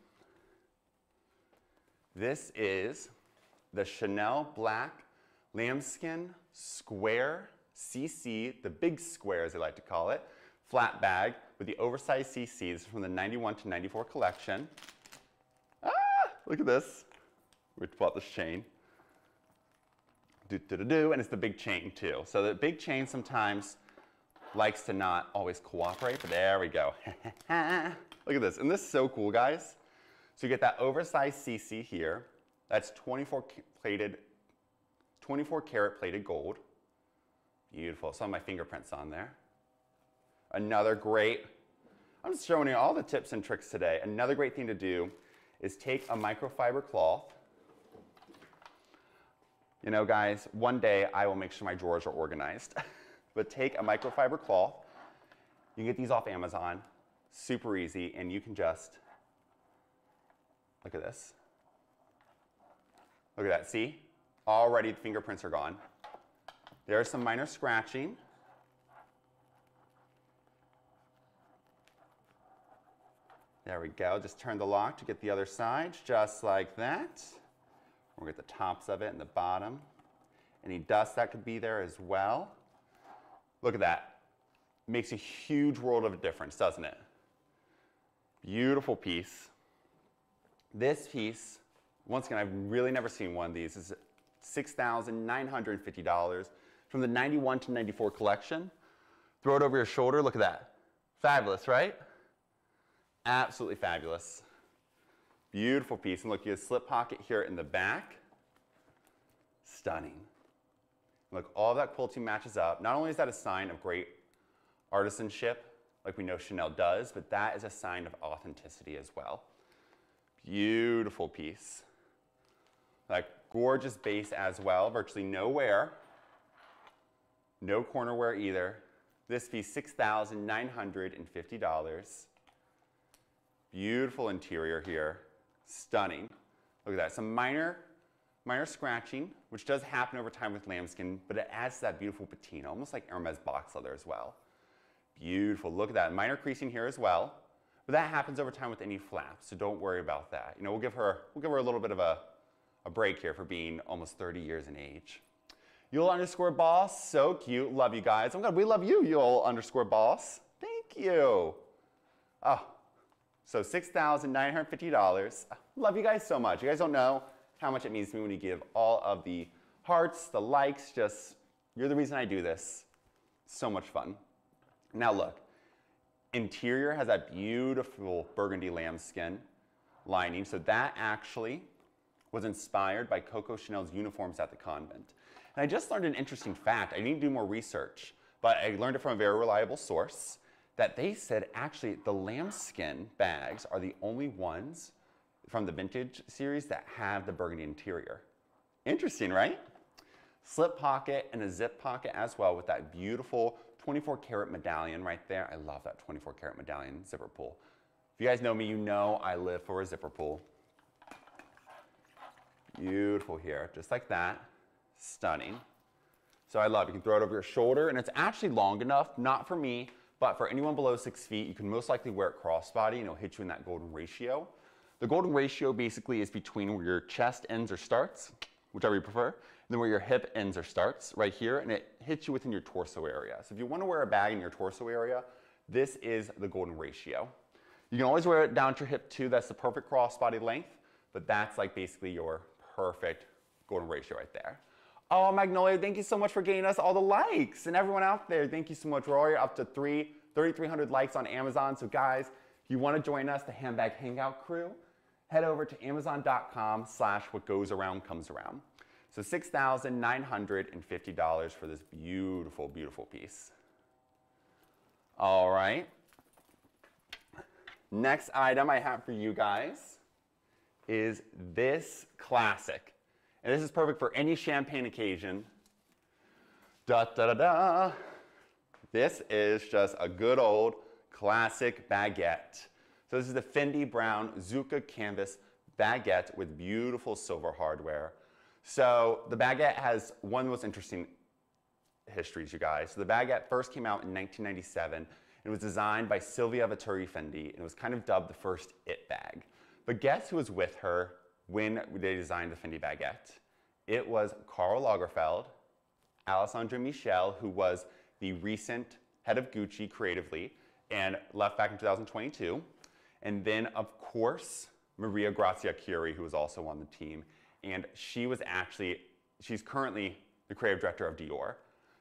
This is the Chanel Black Lambskin Square CC, the big square as they like to call it, flat bag with the oversized CC. This is from the 91 to 94 collection. Ah, look at this. We bought this chain. Do, do, do, do, and it's the big chain too. So the big chain sometimes likes to not always cooperate, but there we go. *laughs* look at this, and this is so cool, guys. So you get that oversized CC here. That's 24 plated, 24 karat plated gold. Beautiful, some of my fingerprints on there. Another great, I'm just showing you all the tips and tricks today. Another great thing to do is take a microfiber cloth. You know, guys, one day I will make sure my drawers are organized. *laughs* but take a microfiber cloth. You can get these off Amazon, super easy, and you can just, look at this. Look at that, see? Already the fingerprints are gone. There's some minor scratching. There we go. Just turn the lock to get the other side, just like that. We'll get the tops of it and the bottom. Any dust that could be there as well. Look at that. Makes a huge world of a difference, doesn't it? Beautiful piece. This piece, once again, I've really never seen one of these. Is $6,950 from the 91 to 94 collection. Throw it over your shoulder. Look at that. Fabulous, right? Absolutely fabulous. Beautiful piece. And look, you have a slip pocket here in the back. Stunning. Look, all that quilting matches up. Not only is that a sign of great artisanship, like we know Chanel does, but that is a sign of authenticity as well. Beautiful piece. That gorgeous base as well, virtually no wear. No corner wear either. This piece, $6,950. Beautiful interior here. Stunning. Look at that. Some minor, minor scratching, which does happen over time with lambskin, but it adds to that beautiful patina, almost like Hermes box leather as well. Beautiful. Look at that. Minor creasing here as well. But that happens over time with any flaps, so don't worry about that. You know, we'll give her, we'll give her a little bit of a, a break here for being almost 30 years in age. Yule underscore boss, so cute. Love you guys. Oh my God, we love you, Yule underscore boss. Thank you. Oh, so $6,950. Love you guys so much. You guys don't know how much it means to me when you give all of the hearts, the likes, just, you're the reason I do this. So much fun. Now look, interior has that beautiful burgundy lambskin lining. So that actually was inspired by Coco Chanel's uniforms at the convent. And I just learned an interesting fact. I need to do more research, but I learned it from a very reliable source that they said actually the lambskin bags are the only ones from the vintage series that have the burgundy interior. Interesting, right? Slip pocket and a zip pocket as well with that beautiful 24 karat medallion right there. I love that 24 karat medallion zipper pull. If you guys know me, you know I live for a zipper pull. Beautiful here, just like that. Stunning. So I love. You can throw it over your shoulder, and it's actually long enough, not for me, but for anyone below six feet, you can most likely wear it crossbody, and it'll hit you in that golden ratio. The golden ratio basically is between where your chest ends or starts, whichever you prefer, then where your hip ends or starts, right here, and it hits you within your torso area. So if you want to wear a bag in your torso area, this is the golden ratio. You can always wear it down to your hip too. That's the perfect crossbody length, but that's like basically your perfect golden ratio right there. Oh, Magnolia, thank you so much for getting us all the likes. And everyone out there, thank you so much. We're already up to three, 3,300 likes on Amazon. So guys, if you want to join us, the Handbag Hangout crew, head over to amazon.com slash what goes around comes around. So $6,950 for this beautiful, beautiful piece. All right. Next item I have for you guys is this classic. And this is perfect for any champagne occasion. Da da da da. This is just a good old classic baguette. So this is the Fendi Brown Zucca Canvas baguette with beautiful silver hardware. So the baguette has one of the most interesting histories, you guys. So the baguette first came out in 1997. It was designed by Silvia Vittori Fendi, and it was kind of dubbed the first it bag. But guess who was with her when they designed the Fendi baguette? It was Karl Lagerfeld, Alessandro Michele, who was the recent head of Gucci creatively and left back in 2022. And then, of course, Maria Grazia Chiuri, who was also on the team. And she was actually, she's currently the creative director of Dior.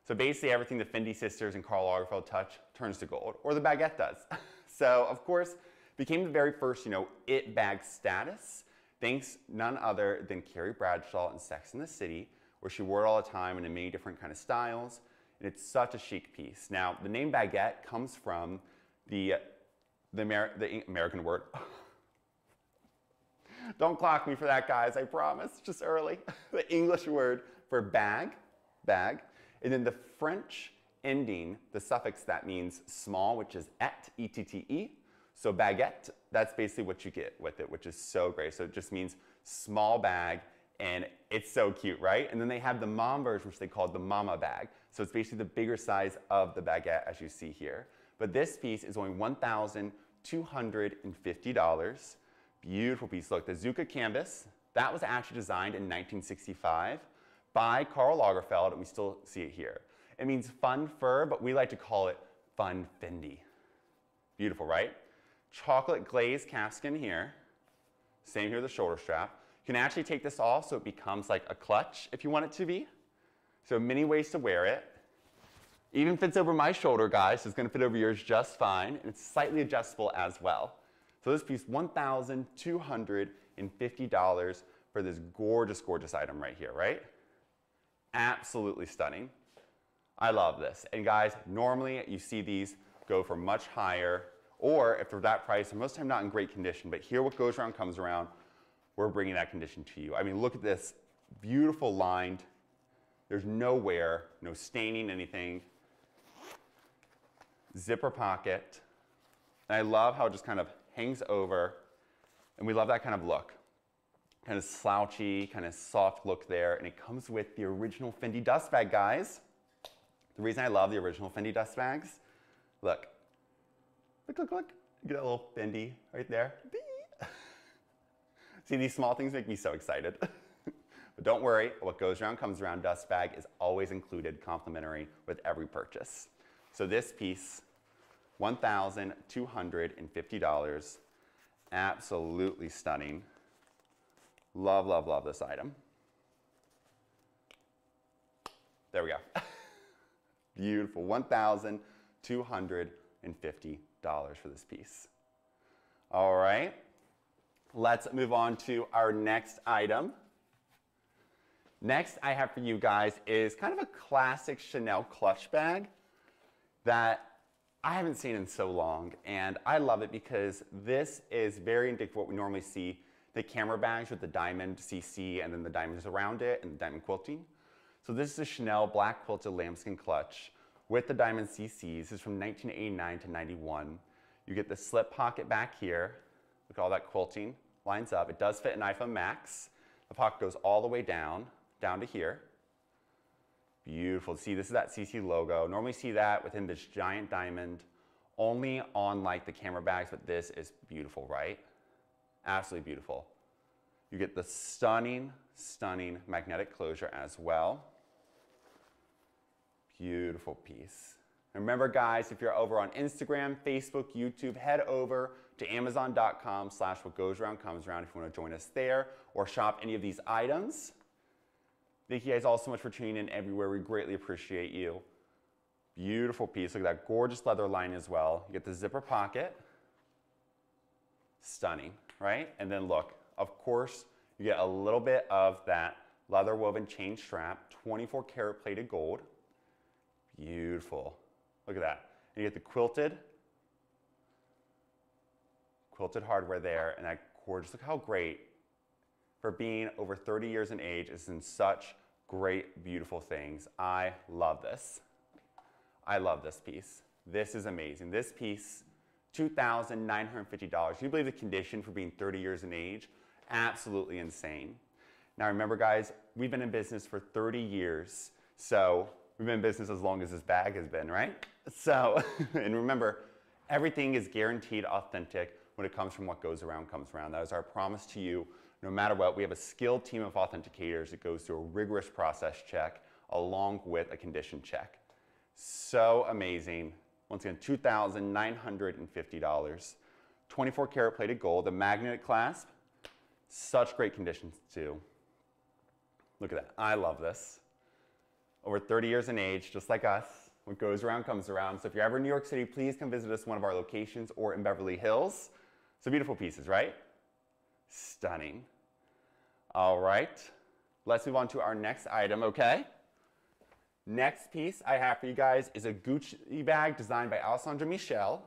So basically everything the Fendi sisters and Karl Lagerfeld touch turns to gold, or the baguette does. *laughs* so of course, became the very first, you know, it bag status, thanks none other than Carrie Bradshaw in Sex in the City, where she wore it all the time and in many different kind of styles. And it's such a chic piece. Now, the name baguette comes from the, the, Amer the American word. *laughs* Don't clock me for that, guys, I promise, just early. *laughs* the English word for bag, bag, and then the French ending, the suffix that means small, which is et, E-T-T-E. So baguette, that's basically what you get with it, which is so great. So it just means small bag, and it's so cute, right? And then they have the mom version, which they call the mama bag. So it's basically the bigger size of the baguette, as you see here. But this piece is only $1,250. Beautiful piece. Look, the Zucca canvas, that was actually designed in 1965 by Karl Lagerfeld, and we still see it here. It means fun fur, but we like to call it fun Fendi. Beautiful, right? Chocolate glaze calfskin here. Same here, the shoulder strap. You can actually take this off so it becomes like a clutch if you want it to be. So many ways to wear it. Even fits over my shoulder, guys. So it's gonna fit over yours just fine. And it's slightly adjustable as well. So this piece, $1,250 for this gorgeous, gorgeous item right here, right? Absolutely stunning. I love this. And guys, normally you see these go for much higher, or if they're that price, most of the time not in great condition, but here what goes around comes around, we're bringing that condition to you. I mean, look at this, beautiful lined, there's no wear, no staining, anything. Zipper pocket. And I love how it just kind of hangs over, and we love that kind of look kind of slouchy, kind of soft look there, and it comes with the original Fendi dust bag, guys. The reason I love the original Fendi dust bags, look, look, look, look, get a little Fendi right there. *laughs* See, these small things make me so excited. *laughs* but don't worry, what goes around comes around dust bag is always included complimentary with every purchase. So this piece, $1,250, absolutely stunning. Love, love, love this item. There we go. *laughs* Beautiful. $1,250 for this piece. All right. Let's move on to our next item. Next I have for you guys is kind of a classic Chanel clutch bag that I haven't seen in so long and I love it because this is very indicative of what we normally see the camera bags with the diamond CC and then the diamonds around it and the diamond quilting. So this is a Chanel black quilted lambskin clutch with the diamond CCs. This is from 1989 to 91. You get the slip pocket back here. Look at all that quilting lines up. It does fit an iPhone Max. The pocket goes all the way down down to here. Beautiful. See, this is that CC logo. Normally see that within this giant diamond only on like the camera bags, but this is beautiful, right? Absolutely beautiful. You get the stunning, stunning magnetic closure as well. Beautiful piece. Remember guys, if you're over on Instagram, Facebook, YouTube, head over to amazon.com slash what goes around comes around if you want to join us there or shop any of these items. Thank you guys all so much for tuning in everywhere. We greatly appreciate you. Beautiful piece. Look at that gorgeous leather line as well. You get the zipper pocket. Stunning, right? And then look, of course, you get a little bit of that leather woven chain strap, 24 karat plated gold. Beautiful. Look at that. And you get the quilted, quilted hardware there, and that gorgeous. Look how great for being over 30 years in age is in such great, beautiful things. I love this. I love this piece. This is amazing. This piece, $2,950. Can you believe the condition for being 30 years in age? Absolutely insane. Now remember guys, we've been in business for 30 years. So we've been in business as long as this bag has been, right? So, *laughs* and remember, everything is guaranteed authentic when it comes from what goes around comes around. That is our promise to you no matter what, we have a skilled team of authenticators that goes through a rigorous process check along with a condition check. So amazing. Once again, $2,950. 24 karat plated gold, the magnetic clasp, such great conditions too. Look at that, I love this. Over 30 years in age, just like us, what goes around comes around. So if you're ever in New York City, please come visit us one of our locations or in Beverly Hills. So beautiful pieces, right? Stunning. All right, let's move on to our next item, okay? Next piece I have for you guys is a Gucci bag designed by Alessandro Michele.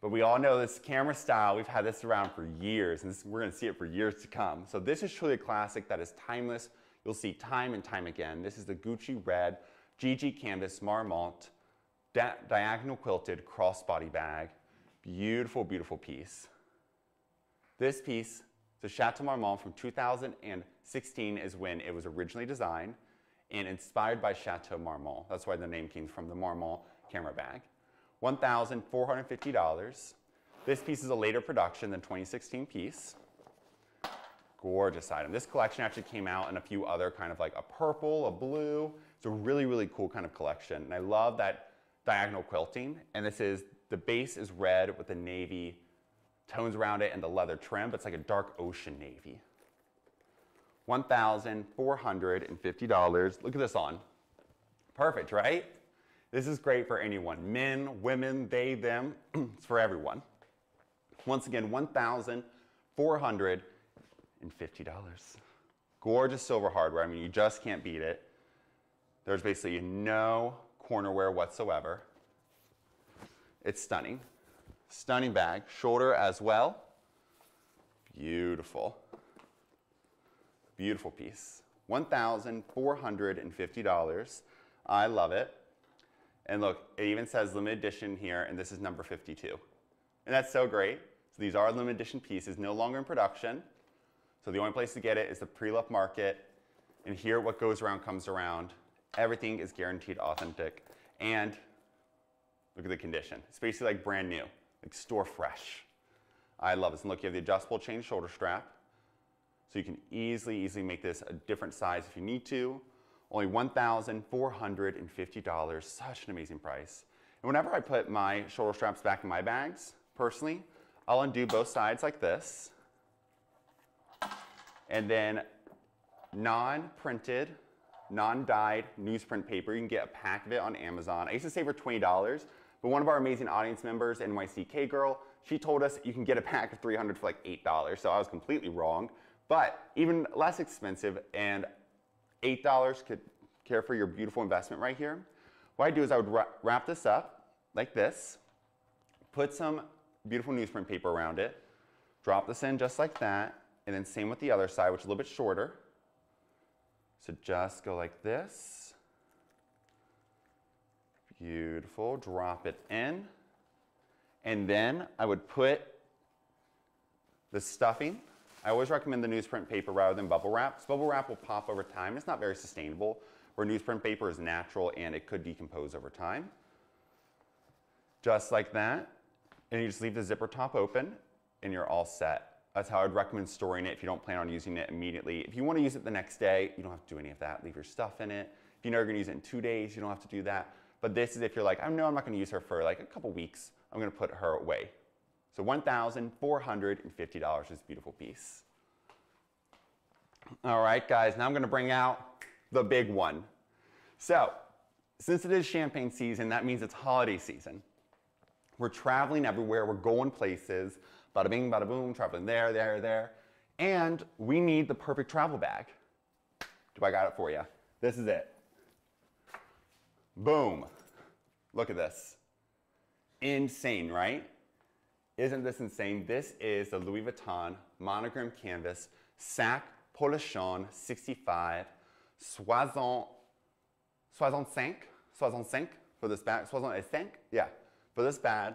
But we all know this camera style, we've had this around for years, and this, we're gonna see it for years to come. So this is truly a classic that is timeless. You'll see time and time again. This is the Gucci Red GG Canvas Marmont di diagonal quilted crossbody bag. Beautiful, beautiful piece. This piece, the Chateau Marmont from 2016 is when it was originally designed and inspired by Chateau Marmont. That's why the name came from the Marmont camera bag. $1,450. This piece is a later production than 2016 piece. Gorgeous item. This collection actually came out in a few other kind of like a purple, a blue. It's a really, really cool kind of collection. And I love that diagonal quilting. And this is, the base is red with a navy tones around it and the leather trim, but it's like a dark ocean navy. $1,450. Look at this on. Perfect, right? This is great for anyone. Men, women, they, them. *clears throat* it's for everyone. Once again, $1,450. Gorgeous silver hardware. I mean, you just can't beat it. There's basically no corner wear whatsoever. It's stunning. Stunning bag. Shoulder as well. Beautiful. Beautiful piece. $1,450. I love it. And look, it even says limited edition here, and this is number 52. And that's so great. So these are limited edition pieces, no longer in production. So the only place to get it is the pre-loved market. And here, what goes around comes around. Everything is guaranteed authentic. And look at the condition. It's basically like brand new like store fresh. I love this. And look, you have the adjustable chain shoulder strap. So you can easily, easily make this a different size if you need to. Only $1,450, such an amazing price. And whenever I put my shoulder straps back in my bags, personally, I'll undo both sides like this. And then non-printed non-dyed newsprint paper. You can get a pack of it on Amazon. I used to save for $20, but one of our amazing audience members, NYCK girl, she told us you can get a pack of 300 for like $8. So I was completely wrong, but even less expensive and $8 could care for your beautiful investment right here. What I do is I would wrap this up like this, put some beautiful newsprint paper around it, drop this in just like that, and then same with the other side, which is a little bit shorter. So just go like this. Beautiful, drop it in. And then I would put the stuffing. I always recommend the newsprint paper rather than bubble wrap. Because bubble wrap will pop over time. It's not very sustainable, where newsprint paper is natural and it could decompose over time. Just like that. And you just leave the zipper top open and you're all set. That's how I'd recommend storing it if you don't plan on using it immediately. If you want to use it the next day, you don't have to do any of that. Leave your stuff in it. If you know you're going to use it in two days, you don't have to do that. But this is if you're like, I know I'm not going to use her for like a couple weeks. I'm going to put her away. So $1,450 this beautiful piece. All right, guys, now I'm going to bring out the big one. So, since it is champagne season, that means it's holiday season. We're traveling everywhere, we're going places, bada bing, bada boom, traveling there, there, there. And we need the perfect travel bag. Do I got it for you? This is it. Boom. Look at this. Insane, right? Isn't this insane? This is the Louis Vuitton monogram canvas Sac Polochon 65 Soixante, 65, 65 for this bag, 65, yeah, for this bag,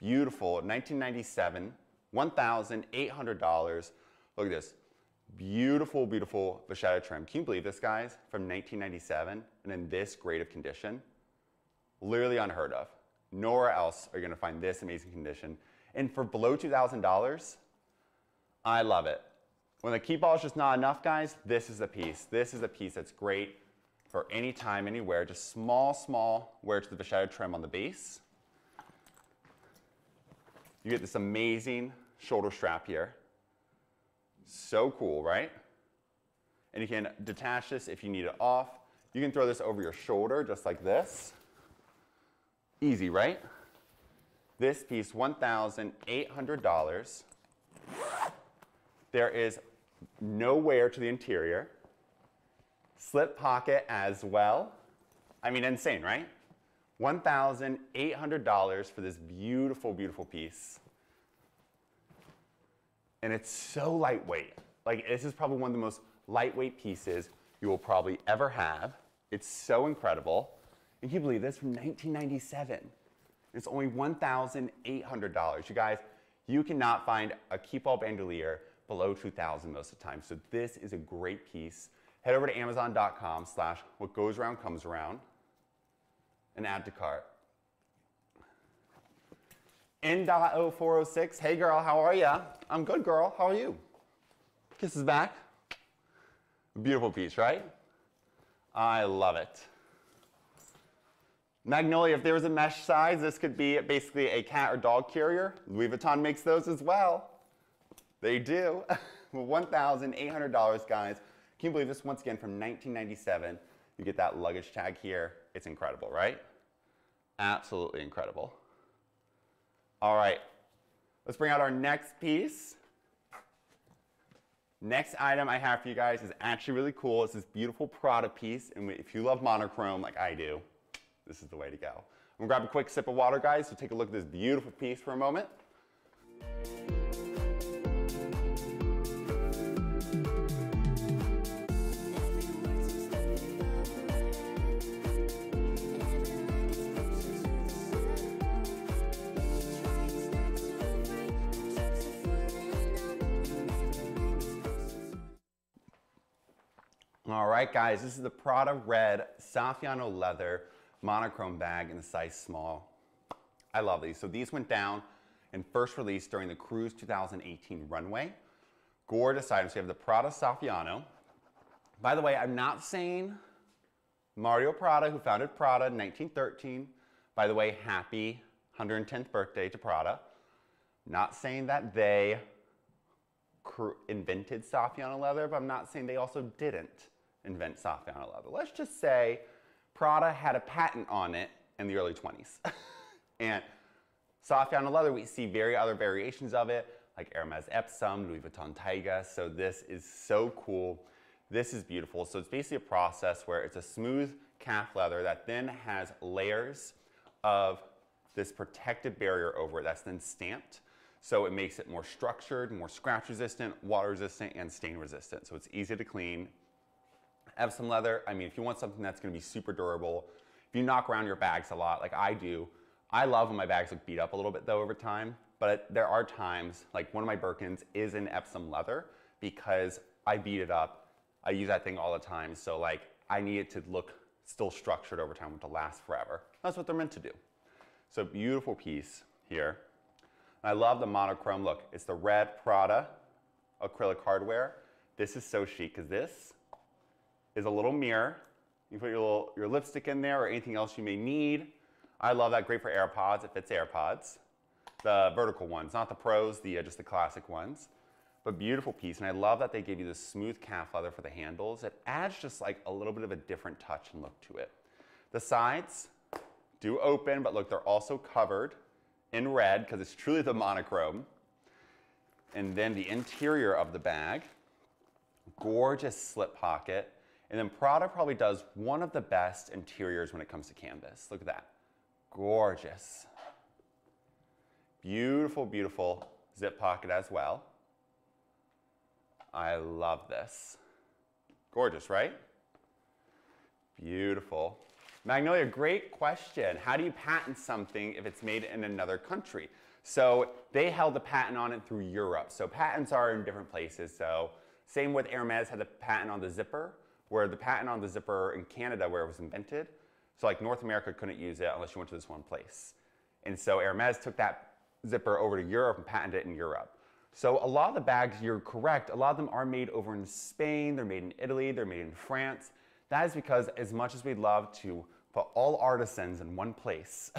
beautiful, 1997, $1,800. Look at this, beautiful, beautiful vachetta trim. Can you believe this, guys? From 1997 and in this great of condition. Literally unheard of. Nowhere else are you gonna find this amazing condition. And for below $2,000, I love it. When the Keepall is just not enough, guys, this is a piece. This is a piece that's great for any time, anywhere. Just small, small wear to the vachetta trim on the base. You get this amazing shoulder strap here. So cool, right? And you can detach this if you need it off. You can throw this over your shoulder just like this. Easy, right? This piece, $1,800. There is no wear to the interior. Slip pocket as well. I mean, insane, right? $1,800 for this beautiful, beautiful piece. And it's so lightweight. Like, this is probably one of the most lightweight pieces you will probably ever have. It's so incredible. And can you believe this? From 1997. It's only $1,800. You guys, you cannot find a Keepall bandolier below 2000 most of the time. So this is a great piece. Head over to amazon.com slash what goes around comes around and add to cart. N.0406, hey girl, how are ya? I'm good girl, how are you? Kisses back. Beautiful piece, right? I love it. Magnolia, if there was a mesh size, this could be basically a cat or dog carrier. Louis Vuitton makes those as well. They do. *laughs* $1,800, guys. Can you believe this? Once again, from 1997, you get that luggage tag here. It's incredible, right? Absolutely incredible. All right, let's bring out our next piece. Next item I have for you guys is actually really cool. It's this beautiful Prada piece, and if you love monochrome like I do, this is the way to go. I'm gonna grab a quick sip of water, guys, so take a look at this beautiful piece for a moment. All right, guys, this is the Prada Red Saffiano Leather monochrome bag in the size small. I love these. So these went down and first released during the Cruise 2018 runway. Gorgeous items. So you have the Prada Saffiano. By the way, I'm not saying Mario Prada, who founded Prada in 1913. By the way, happy 110th birthday to Prada. Not saying that they invented Saffiano leather, but I'm not saying they also didn't. Invent Saffiano leather. Let's just say Prada had a patent on it in the early 20s. *laughs* and Saffiano leather, we see very other variations of it, like Hermes Epsom, Louis Vuitton Taiga. So this is so cool. This is beautiful. So it's basically a process where it's a smooth calf leather that then has layers of this protective barrier over it that's then stamped. So it makes it more structured, more scratch resistant, water resistant, and stain resistant. So it's easy to clean. Epsom leather, I mean, if you want something that's gonna be super durable, if you knock around your bags a lot, like I do, I love when my bags look beat up a little bit though over time, but there are times, like one of my Birkins is in Epsom leather because I beat it up. I use that thing all the time. So like I need it to look still structured over time to last forever. That's what they're meant to do. So beautiful piece here. I love the monochrome look. It's the red Prada acrylic hardware. This is so chic because this is a little mirror. You put your, little, your lipstick in there or anything else you may need. I love that. Great for AirPods. It fits AirPods. The vertical ones, not the pros, the uh, just the classic ones. But beautiful piece. And I love that they gave you this smooth calf leather for the handles. It adds just like a little bit of a different touch and look to it. The sides do open, but look, they're also covered in red because it's truly the monochrome. And then the interior of the bag, gorgeous slip pocket. And then Prada probably does one of the best interiors when it comes to canvas. Look at that. Gorgeous. Beautiful, beautiful zip pocket as well. I love this. Gorgeous, right? Beautiful. Magnolia, great question. How do you patent something if it's made in another country? So they held the patent on it through Europe. So patents are in different places. So same with Hermes had the patent on the zipper where the patent on the zipper in Canada where it was invented. So like North America couldn't use it unless you went to this one place. And so Hermes took that zipper over to Europe and patented it in Europe. So a lot of the bags, you're correct, a lot of them are made over in Spain, they're made in Italy, they're made in France. That is because as much as we'd love to put all artisans in one place,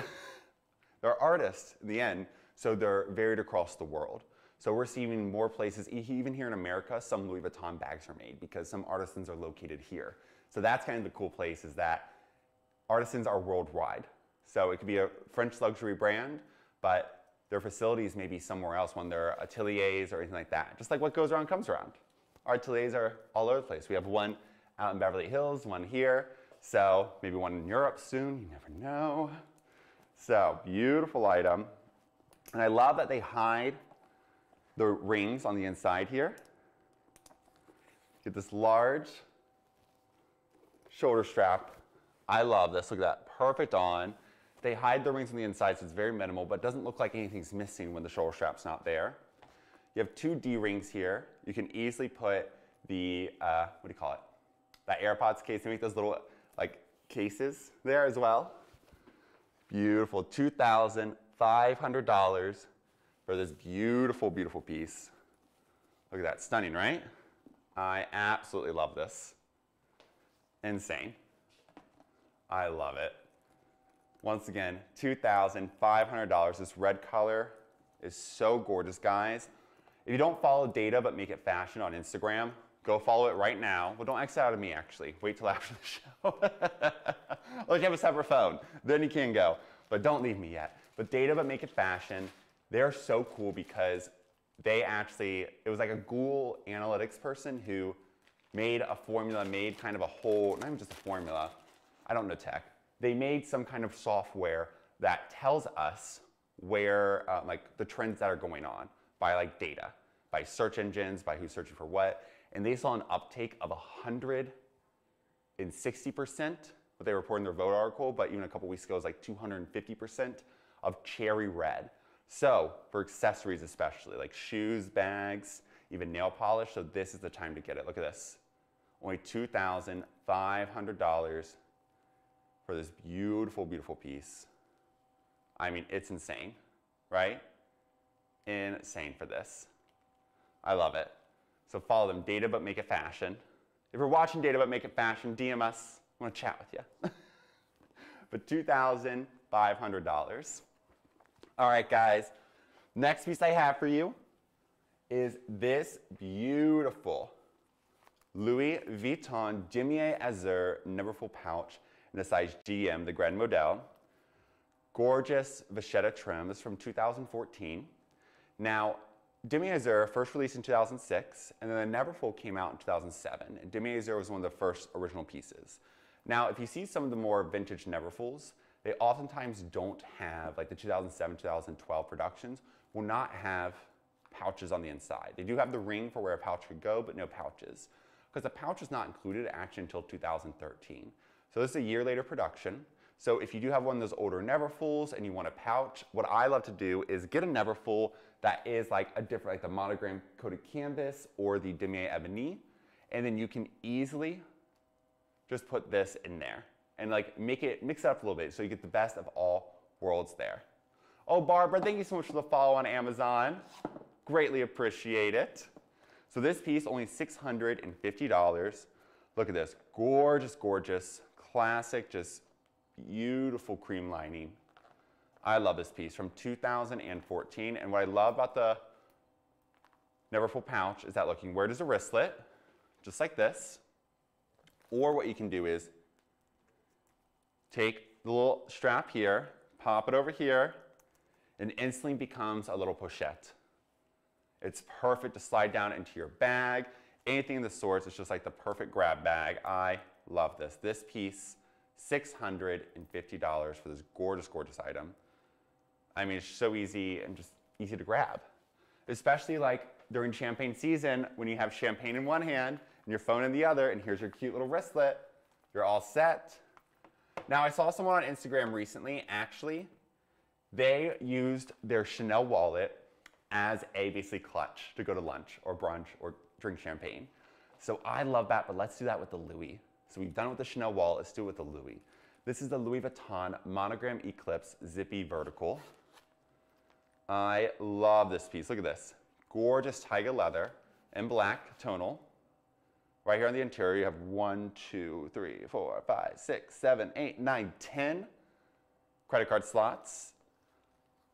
*laughs* they're artists in the end, so they're varied across the world. So we're seeing more places, even here in America, some Louis Vuitton bags are made because some artisans are located here. So that's kind of the cool place is that artisans are worldwide. So it could be a French luxury brand, but their facilities may be somewhere else when they're ateliers or anything like that. Just like what goes around comes around. Our ateliers are all over the place. We have one out in Beverly Hills, one here. So maybe one in Europe soon, you never know. So beautiful item. And I love that they hide the rings on the inside here. Get this large shoulder strap. I love this. Look at that. Perfect on. They hide the rings on the inside, so it's very minimal, but doesn't look like anything's missing when the shoulder strap's not there. You have two D-rings here. You can easily put the, uh, what do you call it? That AirPods case. They make those little like cases there as well. Beautiful. $2,500 for this beautiful, beautiful piece. Look at that, stunning, right? I absolutely love this. Insane. I love it. Once again, $2,500. This red color is so gorgeous, guys. If you don't follow Data But Make It Fashion on Instagram, go follow it right now. Well, don't exit out of me, actually. Wait till *laughs* after the show. *laughs* Unless you have a separate phone. Then you can go. But don't leave me yet. But Data But Make It Fashion, they're so cool because they actually, it was like a Google Analytics person who made a formula, made kind of a whole, not even just a formula, I don't know tech. They made some kind of software that tells us where, uh, like the trends that are going on by like data, by search engines, by who's searching for what. And they saw an uptake of 160%, what they reported in their Vogue article, but even a couple weeks ago it was like 250% of cherry red. So for accessories especially, like shoes, bags, even nail polish, so this is the time to get it. Look at this. Only $2,500 for this beautiful, beautiful piece. I mean, it's insane, right? Insane for this. I love it. So follow them, Data But Make It Fashion. If you're watching Data But Make It Fashion, DM us. I want to chat with you. *laughs* but $2,500. All right, guys. Next piece I have for you is this beautiful Louis Vuitton Damier Azur Neverfull pouch in the size GM, the Grand Model. Gorgeous vachetta trim. This is from 2014. Now, Damier Azur first released in 2006, and then the Neverfull came out in 2007. And Damier Azur was one of the first original pieces. Now, if you see some of the more vintage Neverfulls, they oftentimes don't have, like the 2007, 2012 productions, will not have pouches on the inside. They do have the ring for where a pouch could go, but no pouches. Because the pouch was not included actually until 2013. So this is a year later production. So if you do have one of those older Neverfulls and you want a pouch, what I love to do is get a Neverfull that is like a different, like the monogram coated canvas or the Damier Ebony, and then you can easily just put this in there and like make it, mix it up a little bit so you get the best of all worlds there. Oh, Barbara, thank you so much for the follow on Amazon. Greatly appreciate it. So this piece, only $650. Look at this, gorgeous, gorgeous, classic, just beautiful cream lining. I love this piece from 2014. And what I love about the Neverfull pouch is that looking where does a wristlet, just like this. Or what you can do is take the little strap here, pop it over here, and instantly becomes a little pochette. It's perfect to slide down into your bag. Anything of the sorts, it's just like the perfect grab bag. I love this. This piece, $650 for this gorgeous, gorgeous item. I mean, it's so easy and just easy to grab. Especially like during champagne season when you have champagne in one hand and your phone in the other, and here's your cute little wristlet. You're all set. Now, I saw someone on Instagram recently, actually, they used their Chanel wallet as a basically clutch to go to lunch or brunch or drink champagne. So I love that, but let's do that with the Louis. So we've done it with the Chanel wallet, let's do it with the Louis. This is the Louis Vuitton Monogram Eclipse Zippy Vertical. I love this piece. Look at this. Gorgeous Taiga leather and black tonal. Right here on the interior, you have one, two, three, four, five, six, seven, eight, nine, ten credit card slots.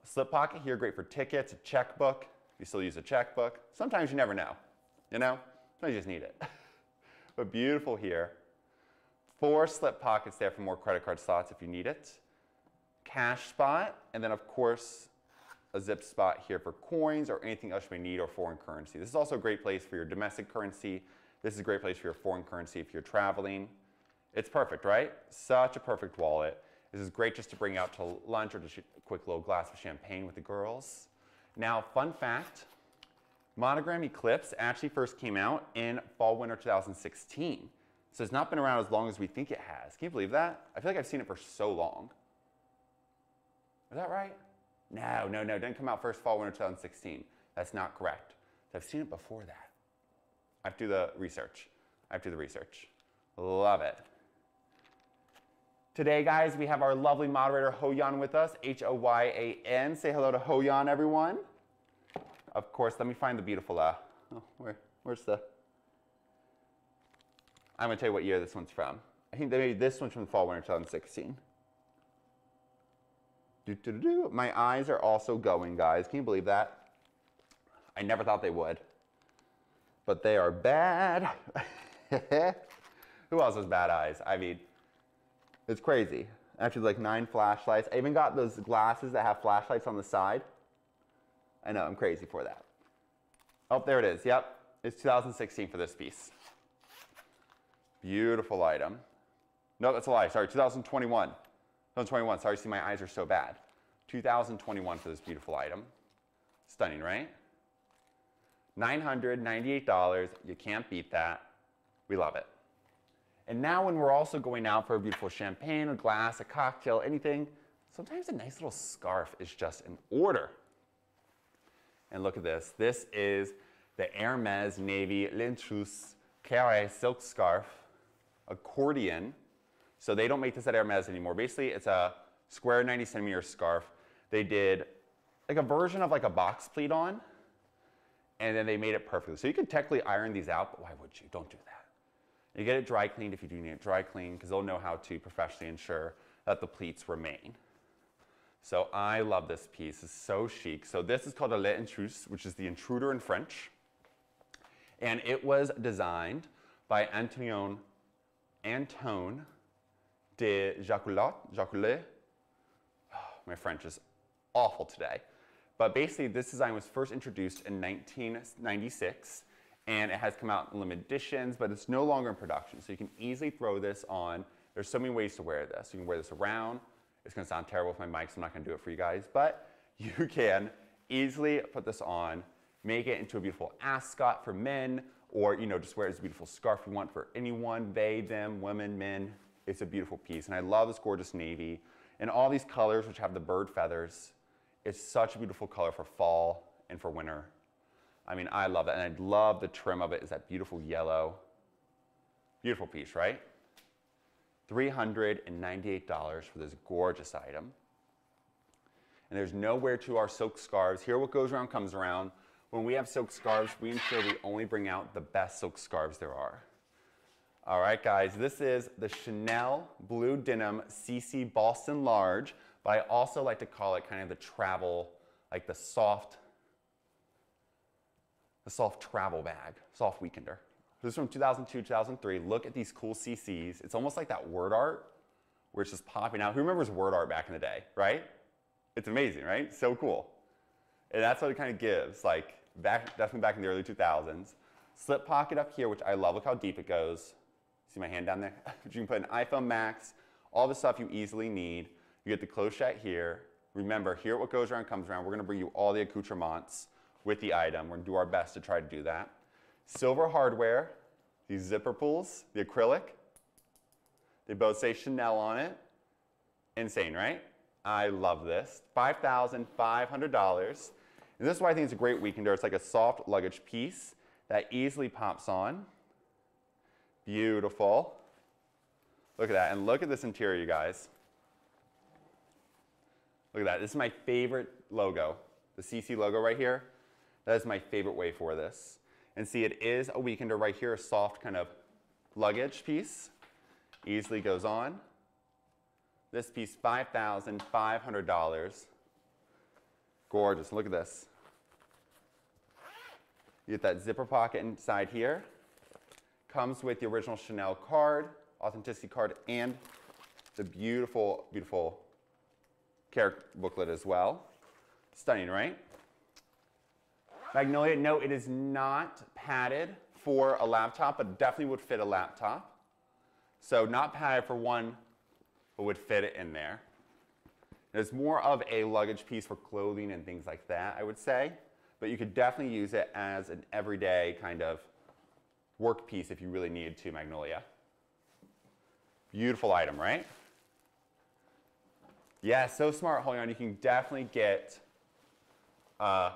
A slip pocket here, great for tickets, a checkbook. You still use a checkbook. Sometimes you never know, you know? Sometimes you just need it. *laughs* but beautiful here. Four slip pockets there for more credit card slots if you need it. Cash spot, and then of course, a zip spot here for coins or anything else you may need or foreign currency. This is also a great place for your domestic currency. This is a great place for your foreign currency if you're traveling. It's perfect, right? Such a perfect wallet. This is great just to bring out to lunch or just a quick little glass of champagne with the girls. Now, fun fact, Monogram Eclipse actually first came out in fall winter 2016. So it's not been around as long as we think it has. Can you believe that? I feel like I've seen it for so long. Is that right? No, no, no. It didn't come out first fall winter 2016. That's not correct. I've seen it before that. I have to do the research. I have to do the research. Love it. Today, guys, we have our lovely moderator, Hoyan, with us, H-O-Y-A-N. Say hello to Hoyan, everyone. Of course, let me find the beautiful, uh, oh, where, where's the, I'm gonna tell you what year this one's from. I think maybe this one's from the fall winter 2016. Do, do, do. My eyes are also going, guys. Can you believe that? I never thought they would. But they are bad. *laughs* Who else has bad eyes? I mean, it's crazy. Actually, like nine flashlights. I even got those glasses that have flashlights on the side. I know, I'm crazy for that. Oh, there it is. Yep, it's 2016 for this piece. Beautiful item. No, that's a lie. Sorry, 2021. 2021. Sorry, see, my eyes are so bad. 2021 for this beautiful item. Stunning, right? $998. You can't beat that. We love it. And now when we're also going out for a beautiful champagne, a glass, a cocktail, anything, sometimes a nice little scarf is just in order. And look at this. This is the Hermes Navy L'Intruse Carré silk scarf accordion. So they don't make this at Hermes anymore. Basically, it's a square 90 centimeter scarf. They did like a version of like a box pleat on, and then they made it perfectly. So you could technically iron these out, but why would you? Don't do that. You get it dry cleaned if you do need it dry cleaned, because they'll know how to professionally ensure that the pleats remain. So I love this piece. It's so chic. So this is called a Le which is the intruder in French. And it was designed by Antonion, Antone de Jaculat, Jaculet. Oh, my French is awful today. But basically, this design was first introduced in 1996, and it has come out in limited editions, but it's no longer in production. So you can easily throw this on. There's so many ways to wear this. You can wear this around. It's gonna sound terrible with my mic, so I'm not gonna do it for you guys, but *laughs* you can easily put this on, make it into a beautiful ascot for men, or you know, just wear it as a beautiful scarf you want for anyone, they, them, women, men. It's a beautiful piece, and I love this gorgeous navy. And all these colors, which have the bird feathers, it's such a beautiful color for fall and for winter. I mean, I love that. and I love the trim of it. Is that beautiful yellow? Beautiful piece, right? $398 for this gorgeous item. And there's nowhere to our silk scarves. Here, what goes around comes around. When we have silk scarves, we ensure we only bring out the best silk scarves there are. All right, guys, this is the Chanel Blue Denim CC Boston Large, but I also like to call it kind of the travel, like the soft, the soft travel bag, soft weekender. This is from 2002, 2003. Look at these cool CCs. It's almost like that word art where it's just popping out. Who remembers word art back in the day, right? It's amazing, right? So cool. And that's what it kind of gives, like back, definitely back in the early 2000s. Slip pocket up here, which I love. Look how deep it goes. See my hand down there? *laughs* you can put an iPhone Max, all the stuff you easily need. You get the clochette here. Remember, here what goes around comes around. We're gonna bring you all the accoutrements with the item. We're gonna do our best to try to do that. Silver hardware, these zipper pulls, the acrylic. They both say Chanel on it. Insane, right? I love this. $5,500. And this is why I think it's a great weekender. It's like a soft luggage piece that easily pops on. Beautiful. Look at that. And look at this interior, you guys. Look at that. This is my favorite logo. The CC logo right here. That is my favorite way for this. And see, it is a weekender right here, a soft kind of luggage piece. Easily goes on. This piece, $5,500. Gorgeous, look at this. You get that zipper pocket inside here. Comes with the original Chanel card, authenticity card, and the beautiful, beautiful care booklet as well. Stunning, right? Magnolia, no, it is not padded for a laptop, but definitely would fit a laptop. So not padded for one, but would fit it in there. It's more of a luggage piece for clothing and things like that, I would say. But you could definitely use it as an everyday kind of work piece if you really needed to, Magnolia. Beautiful item, right? Yeah, so smart. Hold on, you can definitely get a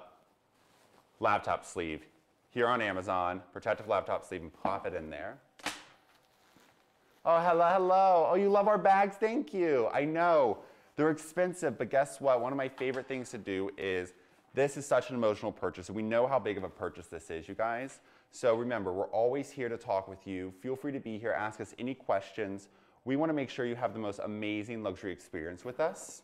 laptop sleeve here on Amazon, protective laptop sleeve, and pop it in there. Oh, hello, hello. Oh, you love our bags? Thank you. I know. They're expensive, but guess what? One of my favorite things to do is this is such an emotional purchase, we know how big of a purchase this is, you guys. So remember, we're always here to talk with you. Feel free to be here, ask us any questions. We want to make sure you have the most amazing luxury experience with us.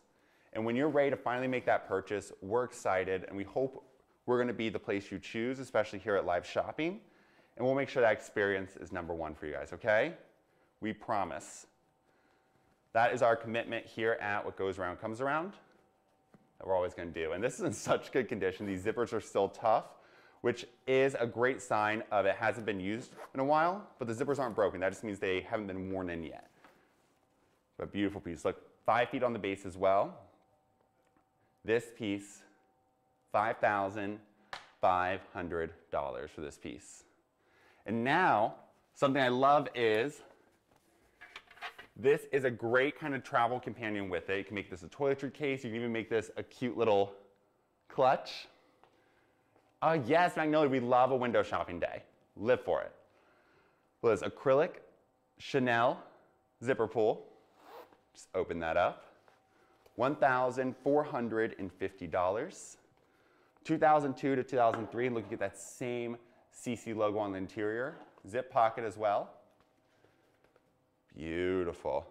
And when you're ready to finally make that purchase, we're excited, and we hope we're going to be the place you choose, especially here at Live Shopping. And we'll make sure that experience is number one for you guys, okay? We promise. That is our commitment here at What Goes Around Comes Around that we're always going to do. And this is in such good condition. These zippers are still tough, which is a great sign of it hasn't been used in a while, but the zippers aren't broken. That just means they haven't been worn in yet. But beautiful piece. Look, five feet on the base as well. This piece, $5,500 for this piece. And now, something I love is this is a great kind of travel companion with it. You can make this a toiletry case. You can even make this a cute little clutch. Oh yes, Magnolia, we love a window shopping day. Live for it. Well, it's acrylic Chanel zipper pull. Just open that up. $1,450. 2002 to 2003, looking at that same CC logo on the interior. Zip pocket as well. Beautiful.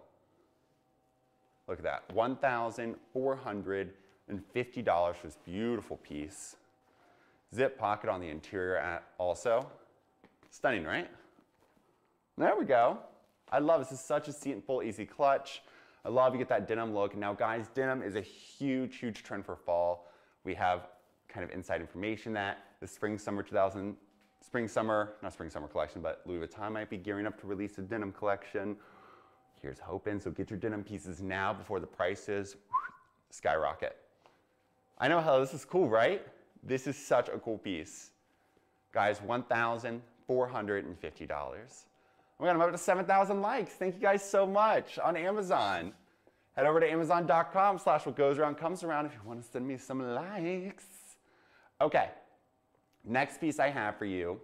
Look at that, $1,450 for this beautiful piece. Zip pocket on the interior also. Stunning, right? There we go. I love this. This is such a seat and full easy clutch. I love you get that denim look. Now guys, denim is a huge, huge trend for fall. We have kind of inside information that the spring, summer 2000, spring, summer, not spring, summer collection, but Louis Vuitton might be gearing up to release a denim collection. Here's hoping. So get your denim pieces now before the prices skyrocket. I know how this is cool, right? This is such a cool piece. Guys, $1,450. Oh my God, I'm up to 7,000 likes. Thank you guys so much on Amazon. Head over to amazon.com slash what goes around comes around if you want to send me some likes. Okay, next piece I have for you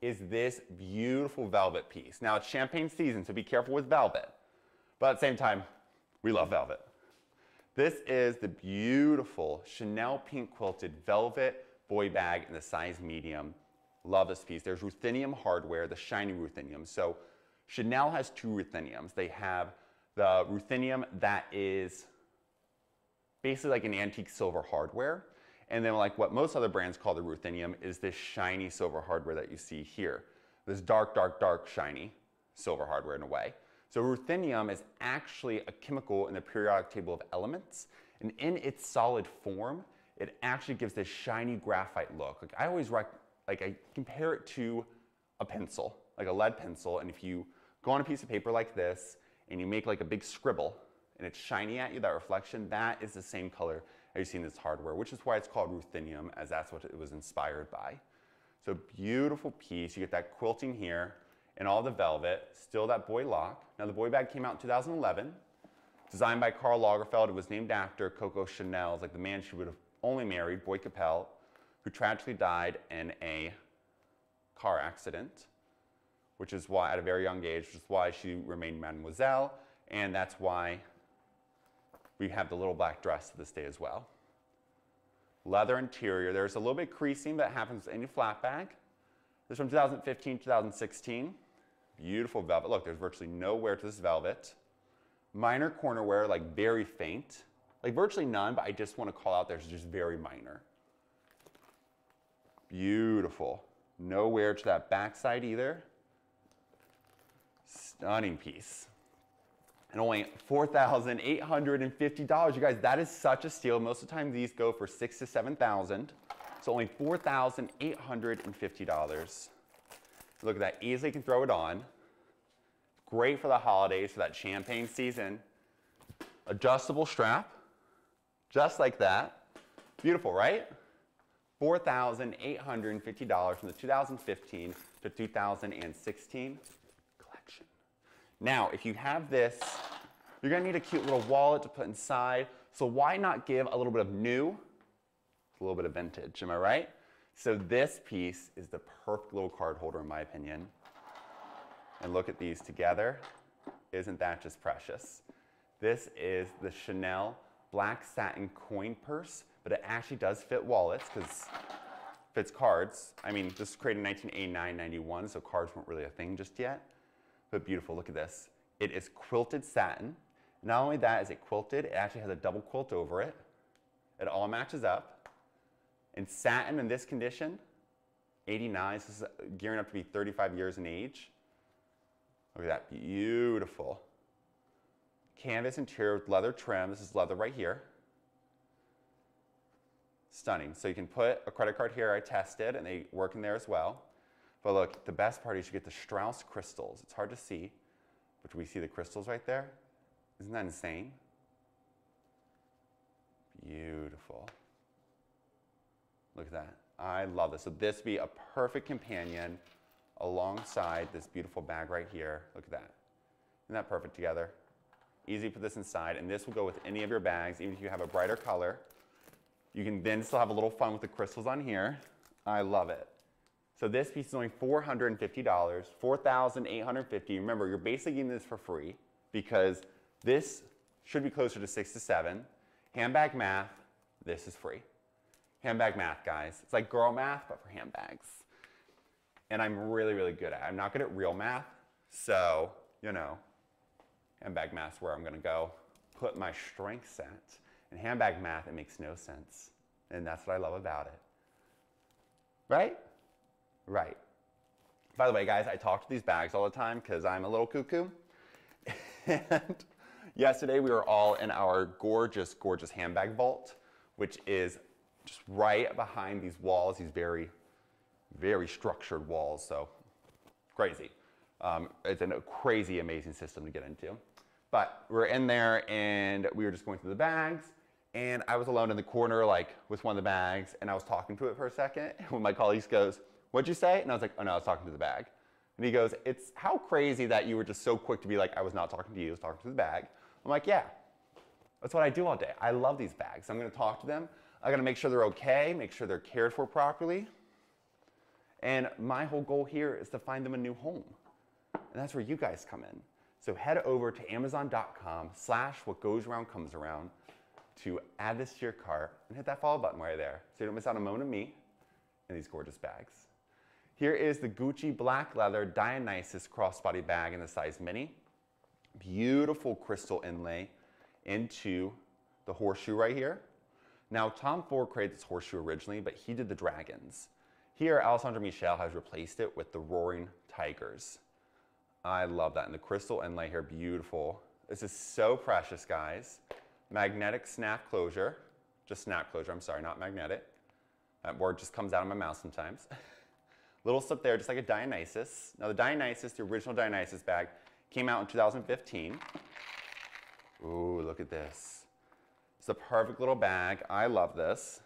is this beautiful velvet piece. Now it's champagne season, so be careful with velvet. But at the same time, we love velvet. This is the beautiful Chanel pink quilted velvet boy bag in the size medium. Love this piece. There's ruthenium hardware, the shiny ruthenium. So Chanel has two rutheniums. They have the ruthenium that is basically like an antique silver hardware. And then like what most other brands call the ruthenium is this shiny silver hardware that you see here. This dark, dark, dark, shiny silver hardware in a way. So ruthenium is actually a chemical in the periodic table of elements. And in its solid form, it actually gives this shiny graphite look. Like I always rec like I compare it to a pencil, like a lead pencil. And if you go on a piece of paper like this and you make like a big scribble and it's shiny at you, that reflection, that is the same color as you see in this hardware, which is why it's called ruthenium as that's what it was inspired by. So beautiful piece. You get that quilting here and all the velvet, still that boy lock. Now the boy bag came out in 2011, designed by Karl Lagerfeld. It was named after Coco Chanel's, like the man she would have only married, Boy Capel, who tragically died in a car accident, which is why, at a very young age, which is why she remained Mademoiselle, and that's why we have the little black dress to this day as well. Leather interior, there's a little bit creasing that happens with any flat bag. This is from 2015, 2016. Beautiful velvet. Look, there's virtually no wear to this velvet. Minor corner wear, like very faint. Like virtually none, but I just want to call out there's just very minor. Beautiful. No wear to that backside either. Stunning piece. And only $4,850. You guys, that is such a steal. Most of the time these go for six to 7,000. So only $4,850. Look at that, easily can throw it on. Great for the holidays, for that champagne season. Adjustable strap, just like that. Beautiful, right? $4,850 from the 2015 to 2016 collection. Now, if you have this, you're gonna need a cute little wallet to put inside. So why not give a little bit of new, a little bit of vintage, am I right? So this piece is the perfect little card holder in my opinion. And look at these together. Isn't that just precious? This is the Chanel black satin coin purse, but it actually does fit wallets because fits cards. I mean, this was created in 1989, 91, so cards weren't really a thing just yet. But beautiful, look at this. It is quilted satin. Not only that is it quilted, it actually has a double quilt over it. It all matches up. And satin in this condition, 89, this is gearing up to be 35 years in age. Look at that, beautiful. Canvas interior with leather trim. This is leather right here. Stunning. So you can put a credit card here. I tested and they work in there as well. But look, the best part is you get the Strass crystals. It's hard to see, but we see the crystals right there? Isn't that insane? Beautiful. Look at that. I love this. So this be a perfect companion alongside this beautiful bag right here. Look at that. Isn't that perfect together? Easy to put this inside, and this will go with any of your bags, even if you have a brighter color. You can then still have a little fun with the crystals on here. I love it. So this piece is only $450, $4,850. Remember, you're basically getting this for free because this should be closer to six to seven. Handbag math, this is free. Handbag math, guys. It's like girl math, but for handbags. And I'm really, really good at it. I'm not good at real math, so, you know, handbag math where I'm gonna go put my strength set. In handbag math, it makes no sense. And that's what I love about it. Right? Right. By the way, guys, I talk to these bags all the time because I'm a little cuckoo. *laughs* and yesterday we were all in our gorgeous, gorgeous handbag vault, which is just right behind these walls, these very, very structured walls. So crazy. Um, it's a crazy, amazing system to get into. But we're in there and we were just going through the bags and I was alone in the corner like with one of the bags and I was talking to it for a second. *laughs* When my colleagues goes, what'd you say? And I was like, oh no, I was talking to the bag. And he goes, it's how crazy that you were just so quick to be like, I was not talking to you, I was talking to the bag. I'm like, yeah, that's what I do all day. I love these bags. I'm gonna talk to them. I gotta make sure they're okay, make sure they're cared for properly. And my whole goal here is to find them a new home. And that's where you guys come in. So head over to amazon.com slash what goes around comes around to add this to your cart and hit that follow button right there so you don't miss out on a moment of me and these gorgeous bags. Here is the Gucci black leather Dionysus crossbody bag in the size mini. Beautiful crystal inlay into the horseshoe right here. Now, Tom Ford created this horseshoe originally, but he did the dragons. Here, Alessandro Michele has replaced it with the roaring tigers. I love that. And the crystal inlay here, beautiful. This is so precious, guys. Magnetic snap closure. Just snap closure, I'm sorry, not magnetic. That word just comes out of my mouth sometimes. *laughs* Little slip there, just like a Dionysus. Now the Dionysus, the original Dionysus bag, came out in 2015. Ooh, look at this. It's a perfect little bag. I love this.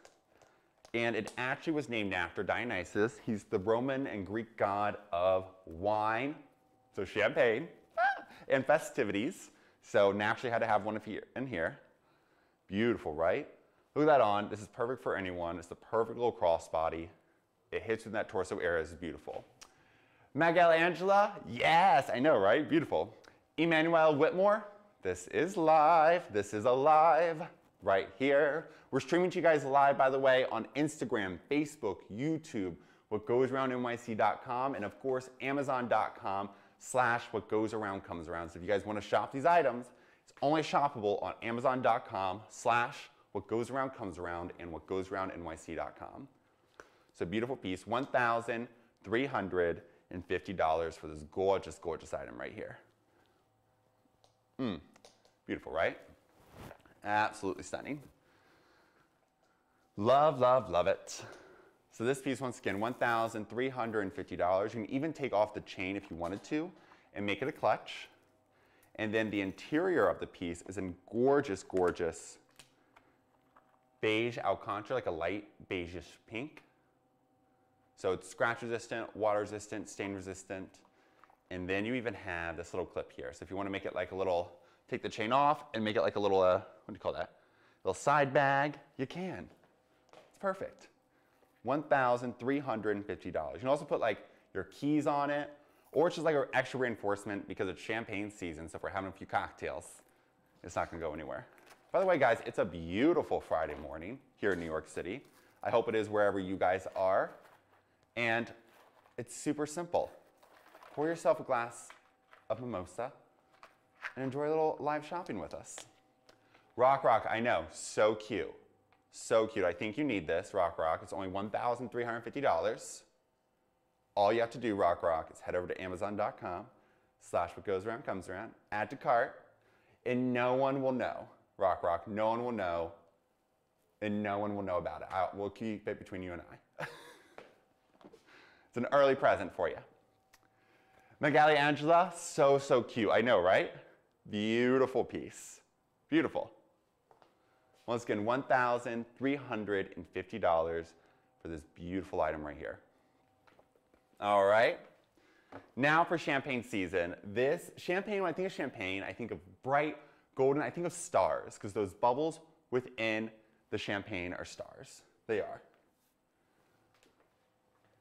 And it actually was named after Dionysus. He's the Roman and Greek god of wine, so champagne, *laughs* and festivities. So naturally had to have one of here in here. Beautiful, right? Look at that on. This is perfect for anyone. It's the perfect little crossbody. It hits in that torso area. Is beautiful. Miguel Angela, yes, I know, right? Beautiful. Emmanuel Whitmore, this is live. This is alive right here. We're streaming to you guys live, by the way, on Instagram, Facebook, YouTube, what goes around NYC.com, and of course, Amazon.com slash what goes around comes around. So if you guys want to shop these items, it's only shoppable on Amazon.com slash what goes around comes around and what goes around NYC.com. So beautiful piece, $1,350 for this gorgeous, gorgeous item right here. Mm, beautiful, right? Absolutely stunning. Love, love, love it. So this piece, once again, $1,350. You can even take off the chain if you wanted to and make it a clutch. And then the interior of the piece is in gorgeous, gorgeous beige Alcantara, like a light beigeish pink. So it's scratch resistant, water resistant, stain resistant. And then you even have this little clip here. So if you want to make it like a little, take the chain off and make it like a little, uh, what do you call that? Little side bag, you can. It's perfect. $1,350. You can also put like your keys on it, or it's just like an extra reinforcement because it's champagne season, so if we're having a few cocktails, it's not gonna go anywhere. By the way, guys, it's a beautiful Friday morning here in New York City. I hope it is wherever you guys are. And it's super simple. Pour yourself a glass of mimosa and enjoy a little live shopping with us. Rock Rock, I know, so cute. So cute. I think you need this, Rock Rock. It's only $1,350. All you have to do, Rock Rock, is head over to amazon.com slash what goes around comes around, add to cart, and no one will know, Rock Rock, no one will know, and no one will know about it. I, we'll keep it between you and I. *laughs* it's an early present for you. Magali Angela, so, so cute. I know, right? Beautiful piece. Beautiful. Once again, $1,350 for this beautiful item right here. All right. Now for champagne season. This champagne, when I think of champagne, I think of bright golden, I think of stars because those bubbles within the champagne are stars. They are.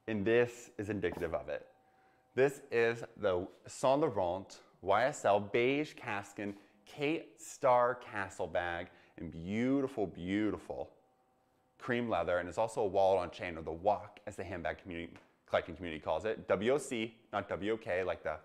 And this is indicative of it. This is the Saint Laurent YSL beige calfskin Kate Star Tassel bag in beautiful, beautiful cream leather. And it's also a wallet on chain or the WOC as the handbag community collecting community calls it. WOC, not WOK, like the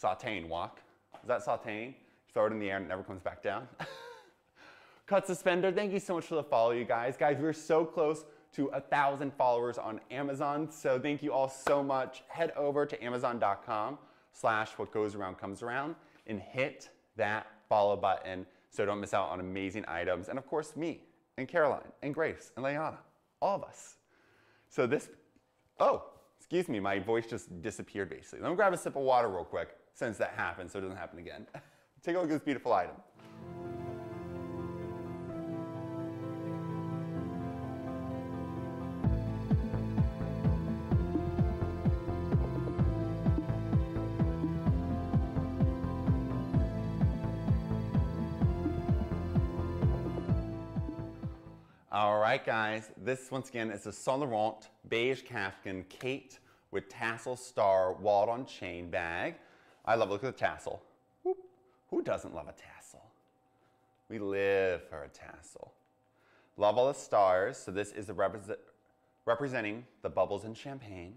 sauteing wok. Is that sauteing? Throw it in the air and it never comes back down. *laughs* Cut Suspender, thank you so much for the follow, you guys. Guys, we're so close to a thousand followers on Amazon. So thank you all so much. Head over to amazon.com slash what goes around comes around and hit that follow button so don't miss out on amazing items. And of course, me and Caroline and Grace and Leona, all of us. So this, oh, excuse me, my voice just disappeared basically. Let me grab a sip of water real quick since that happened so it doesn't happen again. *laughs* Take a look at this beautiful item. Right, guys, this once again is a Saint Laurent beige calfskin Kate with tassel star wallet on chain bag. I love, look at the tassel. Whoop. Who doesn't love a tassel? We live for a tassel. Love all the stars. So this is representing the bubbles in champagne.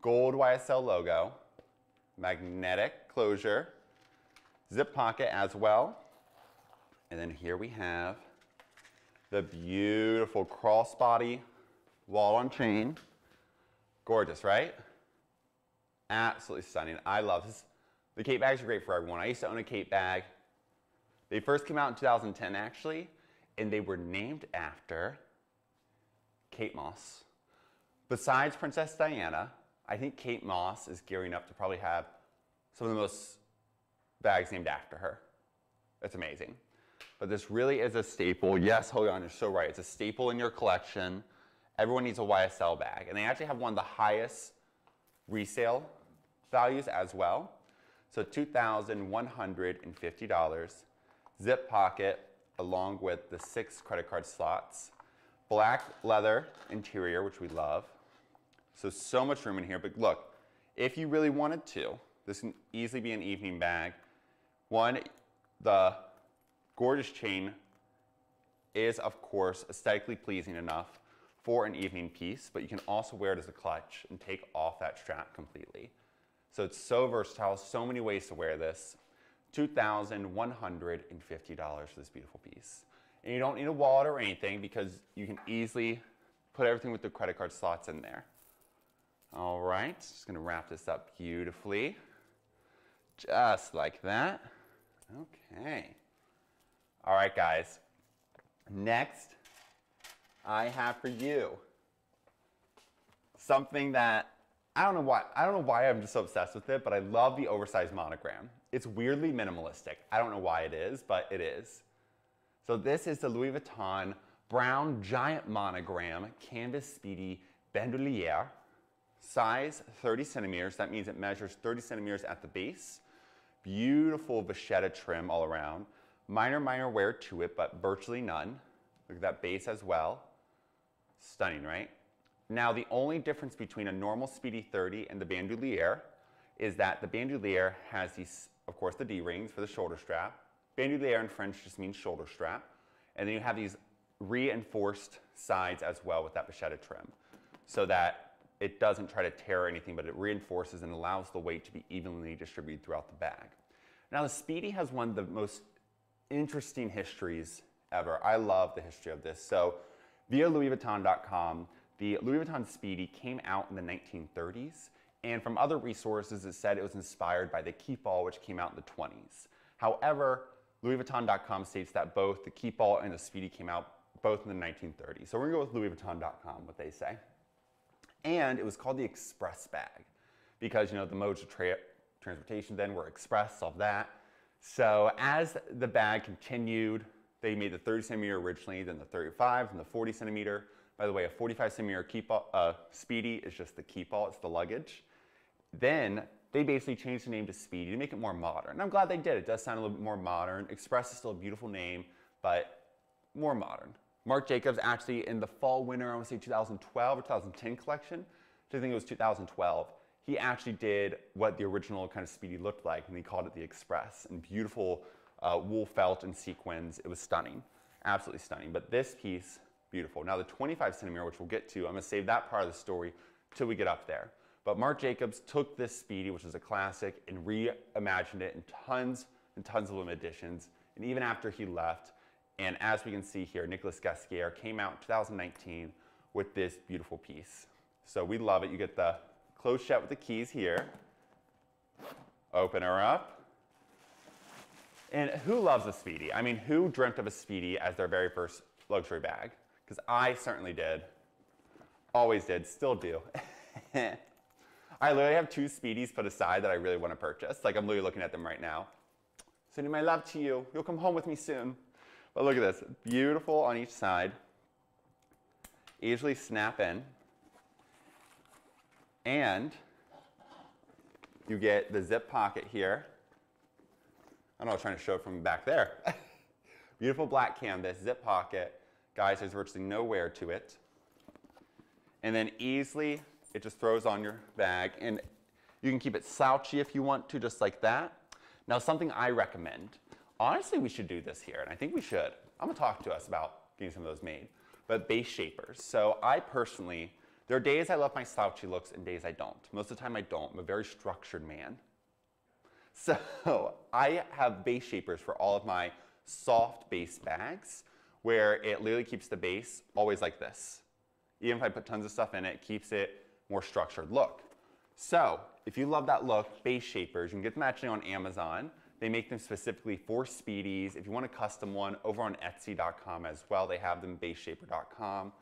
Gold YSL logo, magnetic closure, zip pocket as well. And then here we have the beautiful crossbody wall on chain. Gorgeous, right? Absolutely stunning. I love this. The Kate bags are great for everyone. I used to own a Kate bag. They first came out in 2010, actually, and they were named after Kate Moss. Besides Princess Diana, I think Kate Moss is gearing up to probably have some of the most bags named after her. That's amazing. But this really is a staple. Yes, hold on, you're so right. It's a staple in your collection. Everyone needs a YSL bag. And they actually have one of the highest resale values as well. So $2,150. Zip pocket along with the six credit card slots. Black leather interior, which we love. So, so much room in here. But look, if you really wanted to, this can easily be an evening bag. One, the gorgeous chain is, of course, aesthetically pleasing enough for an evening piece, but you can also wear it as a clutch and take off that strap completely. So it's so versatile, so many ways to wear this. $2,150 for this beautiful piece. And you don't need a wallet or anything because you can easily put everything with the credit card slots in there. All right, just gonna wrap this up beautifully. Just like that. Okay. All right, guys. Next, I have for you something that I don't know why I don't know why I'm just so obsessed with it, but I love the oversized monogram. It's weirdly minimalistic. I don't know why it is, but it is. So this is the Louis Vuitton brown giant monogram canvas speedy bandouliere, size 30 centimeters. That means it measures 30 centimeters at the base. Beautiful vachetta trim all around. Minor, minor wear to it, but virtually none. Look at that base as well. Stunning, right? Now, the only difference between a normal Speedy 30 and the Bandouliere is that the Bandouliere has these, of course, the D-rings for the shoulder strap. Bandouliere in French just means shoulder strap. And then you have these reinforced sides as well with that vachetta trim so that it doesn't try to tear anything, but it reinforces and allows the weight to be evenly distributed throughout the bag. Now, the Speedy has one of the most interesting histories ever. I love the history of this. So via LouisVuitton.com, the Louis Vuitton Speedy came out in the 1930s. And from other resources, it said it was inspired by the Keepall, which came out in the 20s. However, LouisVuitton.com states that both the Keepall and the Speedy came out both in the 1930s. So we're gonna go with LouisVuitton.com, what they say. And it was called the Express bag because, you know, the modes of tra transportation then were express, all that. So as the bag continued, they made the 30 centimeter originally, then the 35, and the 40 centimeter. By the way, a 45 centimeter keep uh, Speedy is just the keep Keepall, it's the luggage. Then they basically changed the name to Speedy to make it more modern. And I'm glad they did. It does sound a little bit more modern. Express is still a beautiful name, but more modern. Marc Jacobs actually in the fall winter, I want to say 2012 or 2010 collection, I think it was 2012, he actually did what the original kind of Speedy looked like, and he called it the Express. And beautiful uh, wool felt and sequins. It was stunning, absolutely stunning. But this piece, beautiful. Now the 25 centimeter, which we'll get to, I'm gonna save that part of the story till we get up there. But Marc Jacobs took this Speedy, which is a classic, and reimagined it in tons and tons of limited editions. And even after he left, and as we can see here, Nicolas Ghesquiere came out in 2019 with this beautiful piece. So we love it. You get the closed shut with the keys here. Open her up. And who loves a Speedy? I mean, who dreamt of a Speedy as their very first luxury bag? Because I certainly did. Always did, still do. *laughs* I literally have two Speedies put aside that I really want to purchase. Like I'm literally looking at them right now. Sending my love to you. You'll come home with me soon. But look at this, beautiful on each side. Easily snap in. And you get the zip pocket here. I don't know, I was trying to show it from back there. *laughs* Beautiful black canvas, zip pocket. Guys, there's virtually no wear to it. And then easily, it just throws on your bag. And you can keep it slouchy if you want to, just like that. Now, something I recommend. Honestly, we should do this here, and I think we should. I'm gonna talk to us about getting some of those made. But base shapers. So I personally, there are days I love my slouchy looks and days I don't. Most of the time I don't. I'm a very structured man. *laughs* So I have base shapers for all of my soft base bags where it literally keeps the base always like this. Even if I put tons of stuff in it, it keeps it more structured look. So if you love that look, base shapers, you can get them actually on Amazon. They make them specifically for speedies. If you want a custom one, over on Etsy.com as well, they have them baseshaper.com.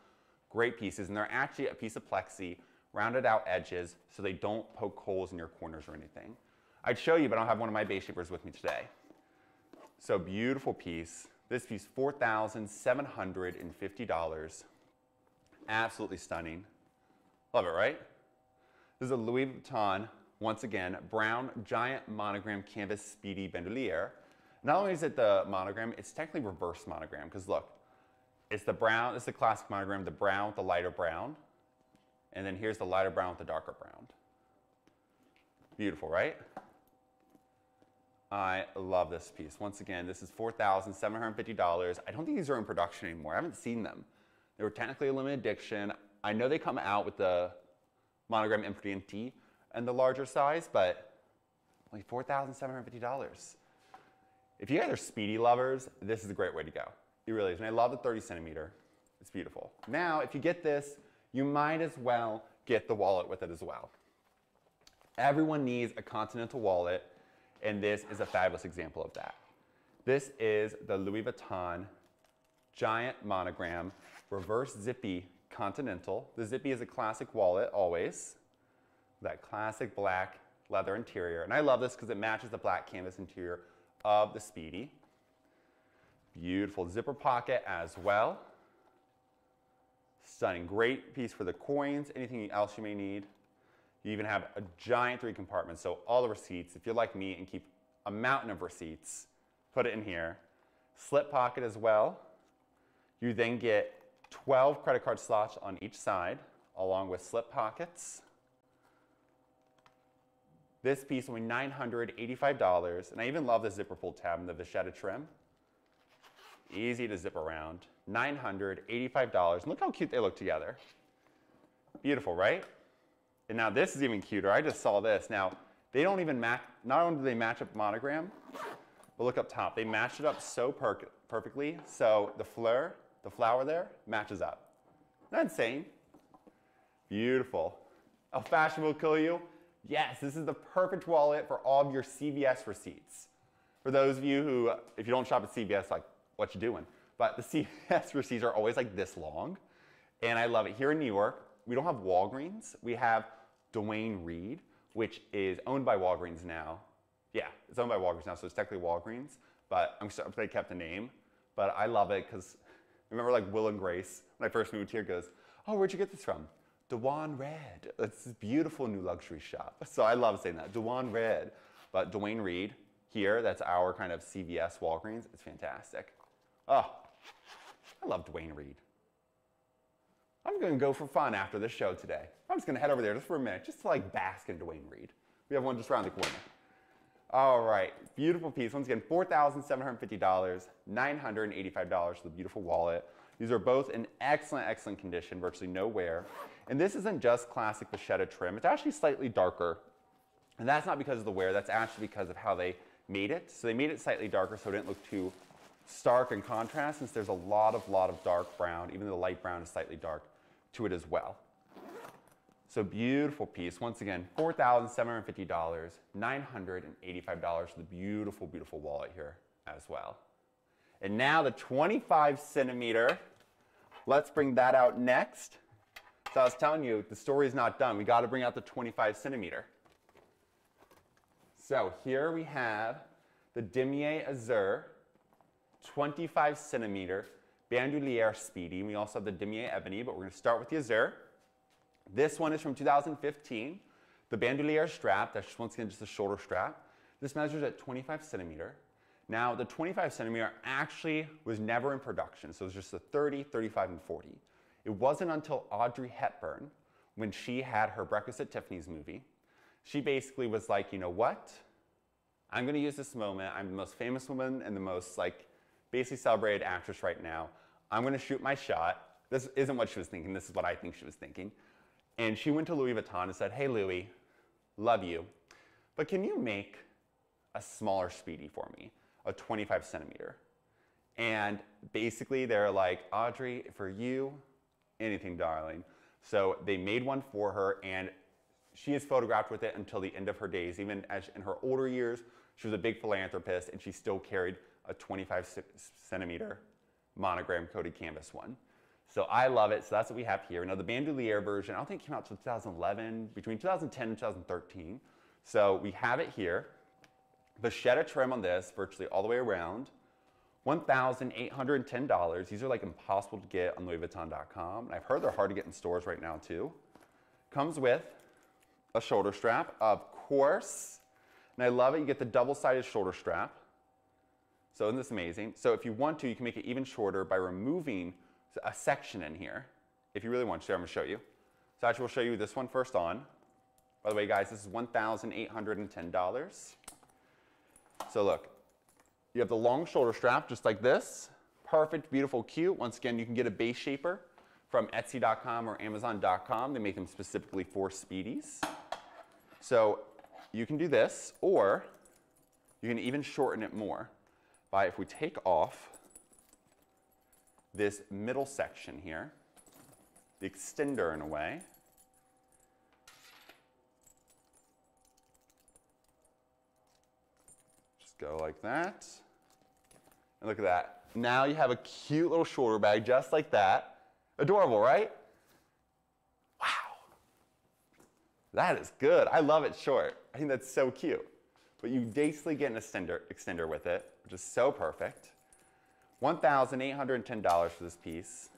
Great pieces, and they're actually a piece of plexi, rounded out edges, so they don't poke holes in your corners or anything. I'd show you, but I don't have one of my base shapers with me today. So beautiful piece. This piece, $4,750. Absolutely stunning. Love it, right? This is a Louis Vuitton, once again, brown giant monogram canvas speedy bandouliere. Not only is it the monogram, it's technically reverse monogram, because look, it's the brown, it's the classic monogram, the brown the lighter brown, and then here's the lighter brown with the darker brown. Beautiful, right? I love this piece. Once again, this is $4,750. I don't think these are in production anymore. I haven't seen them. They were technically a limited edition. I know they come out with the monogram M3MT and the larger size, but only $4,750. If you guys are speedy lovers, this is a great way to go. It really is. And I love the 30 centimeter. It's beautiful. Now, if you get this, you might as well get the wallet with it as well. Everyone needs a Continental wallet and this is a fabulous example of that. This is the Louis Vuitton giant monogram reverse zippy Continental. The zippy is a classic wallet always. That classic black leather interior. And I love this because it matches the black canvas interior of the Speedy. Beautiful zipper pocket as well. Stunning, great piece for the coins, anything else you may need. You even have a giant three compartments, so all the receipts. If you're like me and keep a mountain of receipts, put it in here. Slip pocket as well. You then get 12 credit card slots on each side, along with slip pockets. This piece will be $985, and I even love the zipper pull tab and the vachetta trim. Easy to zip around. $985. And Look how cute they look together. Beautiful, right? And now this is even cuter. I just saw this. Now, they don't even match, not only do they match up monogram, but look up top. They matched it up so per perfectly. So the fleur, the flower there, matches up. That insane? Beautiful. A fashion will kill you? Yes, this is the perfect wallet for all of your CVS receipts. For those of you who, if you don't shop at CVS, like, what you doing? But the *laughs* CVS receipts are always like this long. And I love it. Here in New York, we don't have Walgreens. We have Duane Reade, which is owned by Walgreens now. Yeah, it's owned by Walgreens now, so it's technically Walgreens, but I'm sorry they kept the name. But I love it because remember like Will and Grace, when I first moved here, goes, oh, where'd you get this from? Duane Reade. It's this beautiful new luxury shop. *laughs* So I love saying that, Duane Reade. But Duane Reade here, that's our kind of CVS Walgreens. It's fantastic. Oh, I love Duane Reade. I'm going to go for fun after the show today. I'm just going to head over there just for a minute, just to like bask in Duane Reade. We have one just around the corner. All right, beautiful piece. Once again, $4,750, $985 for the beautiful wallet. These are both in excellent, excellent condition, virtually no wear. And this isn't just classic vachetta trim. It's actually slightly darker. And that's not because of the wear, that's actually because of how they made it. So they made it slightly darker so it didn't look too stark in contrast, since there's a lot of, lot of dark brown, even though the light brown is slightly dark. to it as well. So beautiful piece. Once again, $4,750, $985 for the beautiful, beautiful wallet here as well. And now the 25 centimeter. Let's bring that out next. So I was telling you, the story is not done. We got to bring out the 25 centimeter. So here we have the Damier Azur 25 centimeter Bandouliere Speedy. We also have the Damier Ebony, but we're going to start with the Azur. This one is from 2015. The bandouliere strap, that's just, once again just a shoulder strap. This measures at 25 centimeter. Now, the 25 centimeter actually was never in production, so it was just the 30, 35, and 40. It wasn't until Audrey Hepburn, when she had her Breakfast at Tiffany's movie, she basically was like, you know what? I'm gonna use this moment. I'm the most famous woman and the most like basically celebrated actress right now. I'm gonna shoot my shot. This isn't what she was thinking. This is what I think she was thinking. And she went to Louis Vuitton and said, Hey, Louis, love you, but can you make a smaller Speedy for me, a 25 centimeter? And basically, they're like, Audrey, for you, anything, darling. So they made one for her, and she is photographed with it until the end of her days. Even as in her older years, she was a big philanthropist, and she still carried a 25 centimeter monogram coated canvas one. So I love it. So that's what we have here. Now the bandouliere version, I don't think came out until 2011, between 2010 and 2013. So we have it here. Vachetta trim on this, virtually all the way around. $1,810. These are like impossible to get on LouisVuitton.com. And I've heard they're hard to get in stores right now too. Comes with a shoulder strap, of course. And I love it. You get the double-sided shoulder strap. So isn't this amazing? So if you want to, you can make it even shorter by removing a section in here. If you really want to, I'm gonna show you. So actually we'll show you this one first on. By the way, guys, this is $1,810. So look, you have the long shoulder strap just like this. Perfect, beautiful, cute. Once again, you can get a base shaper from Etsy.com or Amazon.com. They make them specifically for Speedies. So you can do this, or you can even shorten it more by if we take off this middle section here, the extender in a way. Just go like that. And look at that. Now you have a cute little shoulder bag just like that. Adorable, right? Wow. That is good. I love it short. I think that's so cute. But you basically get an extender, extender with it, which is so perfect. $1,810 for this piece.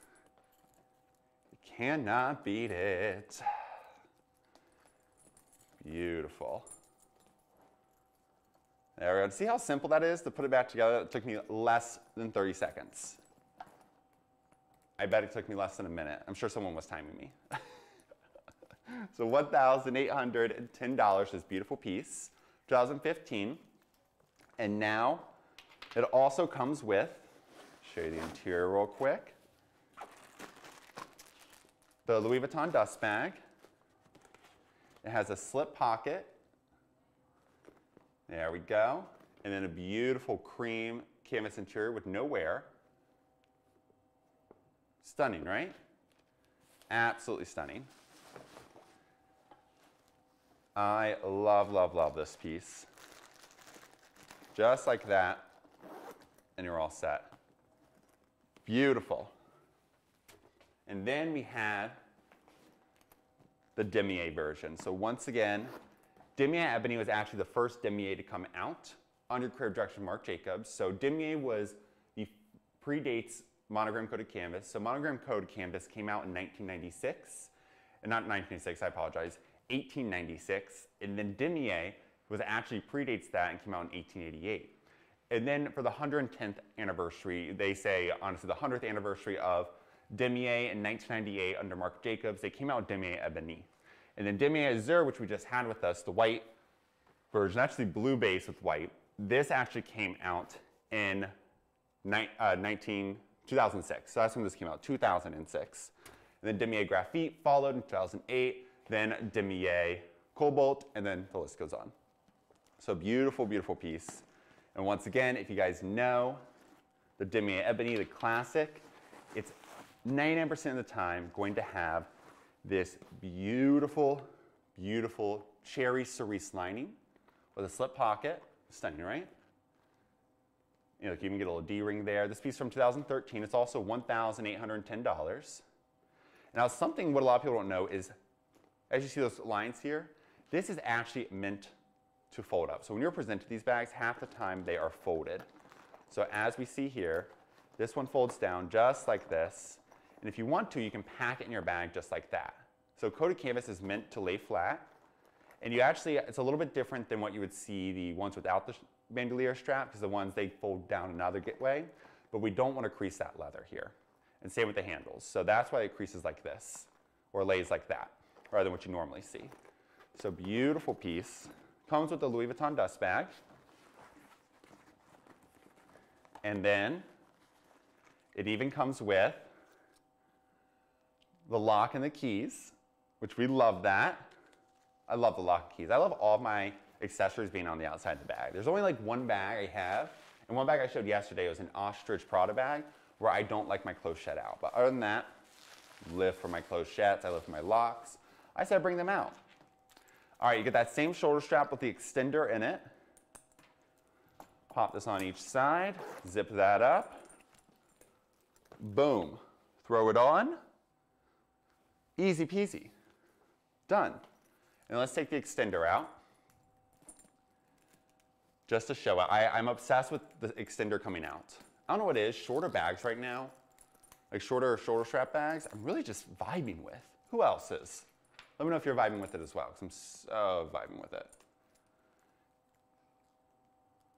You cannot beat it. Beautiful. There we go. See how simple that is to put it back together? It took me less than 30 seconds. I bet it took me less than a minute. I'm sure someone was timing me. *laughs* so $1,810 for this beautiful piece, 2015. And now it also comes with Show you the interior real quick. The Louis Vuitton dust bag. It has a slip pocket. There we go. And then a beautiful cream canvas interior with no wear. Stunning, right? Absolutely stunning. I love, love, love this piece. Just like that, and you're all set. Beautiful. And then we have the damier version. So once again, damier ebony was actually the first damier to come out under creative direction Marc Jacobs. So damier was the predates monogram coated canvas. So monogram coated canvas came out in 1996, and not 1996, I apologize, 1896. And then damier was actually predates that and came out in 1888. And then for the 110th anniversary, they say, honestly, the 100th anniversary of Damier in 1998 under Marc Jacobs, they came out with Damier Ebony. And then Damier Azur, which we just had with us, the white version, actually blue base with white, this actually came out in ni uh, 19, 2006. So that's when this came out, 2006. And then Damier Graphite followed in 2008, then Damier Cobalt, and then the list goes on. So beautiful, beautiful piece. And once again, if you guys know the Damier Ebony, the classic, it's 99% of the time going to have this beautiful, beautiful cherry cerise lining with a slip pocket. Stunning, right? You know, you can get a little D-ring there. This piece from 2013, it's also $1,810. Now, something what a lot of people don't know is, as you see those lines here, this is actually meant to fold up. So when you're presented these bags, half the time they are folded. So as we see here, this one folds down just like this. And if you want to, you can pack it in your bag just like that. So coated canvas is meant to lay flat. And you actually, it's a little bit different than what you would see the ones without the bandouliere strap, because the ones they fold down another way. But we don't want to crease that leather here. And same with the handles. So that's why it creases like this, or lays like that, rather than what you normally see. So beautiful piece. Comes with a Louis Vuitton dust bag. And then it even comes with the lock and the keys, which we love that. I love the lock keys. I love all my accessories being on the outside of the bag. There's only like one bag I have, and one bag I showed yesterday was an ostrich Prada bag where I don't like my clothes shed out. But other than that, live for my clochettes, I live for my locks. I said bring them out. All right, you get that same shoulder strap with the extender in it. Pop this on each side, zip that up. Boom. Throw it on. Easy peasy. Done. And let's take the extender out. Just to show it. I, am obsessed with the extender coming out. I don't know what it is, shorter bags right now, like shorter shoulder strap bags, I'm really just vibing with. Who else is? Let me know if you're vibing with it as well, because I'm so vibing with it.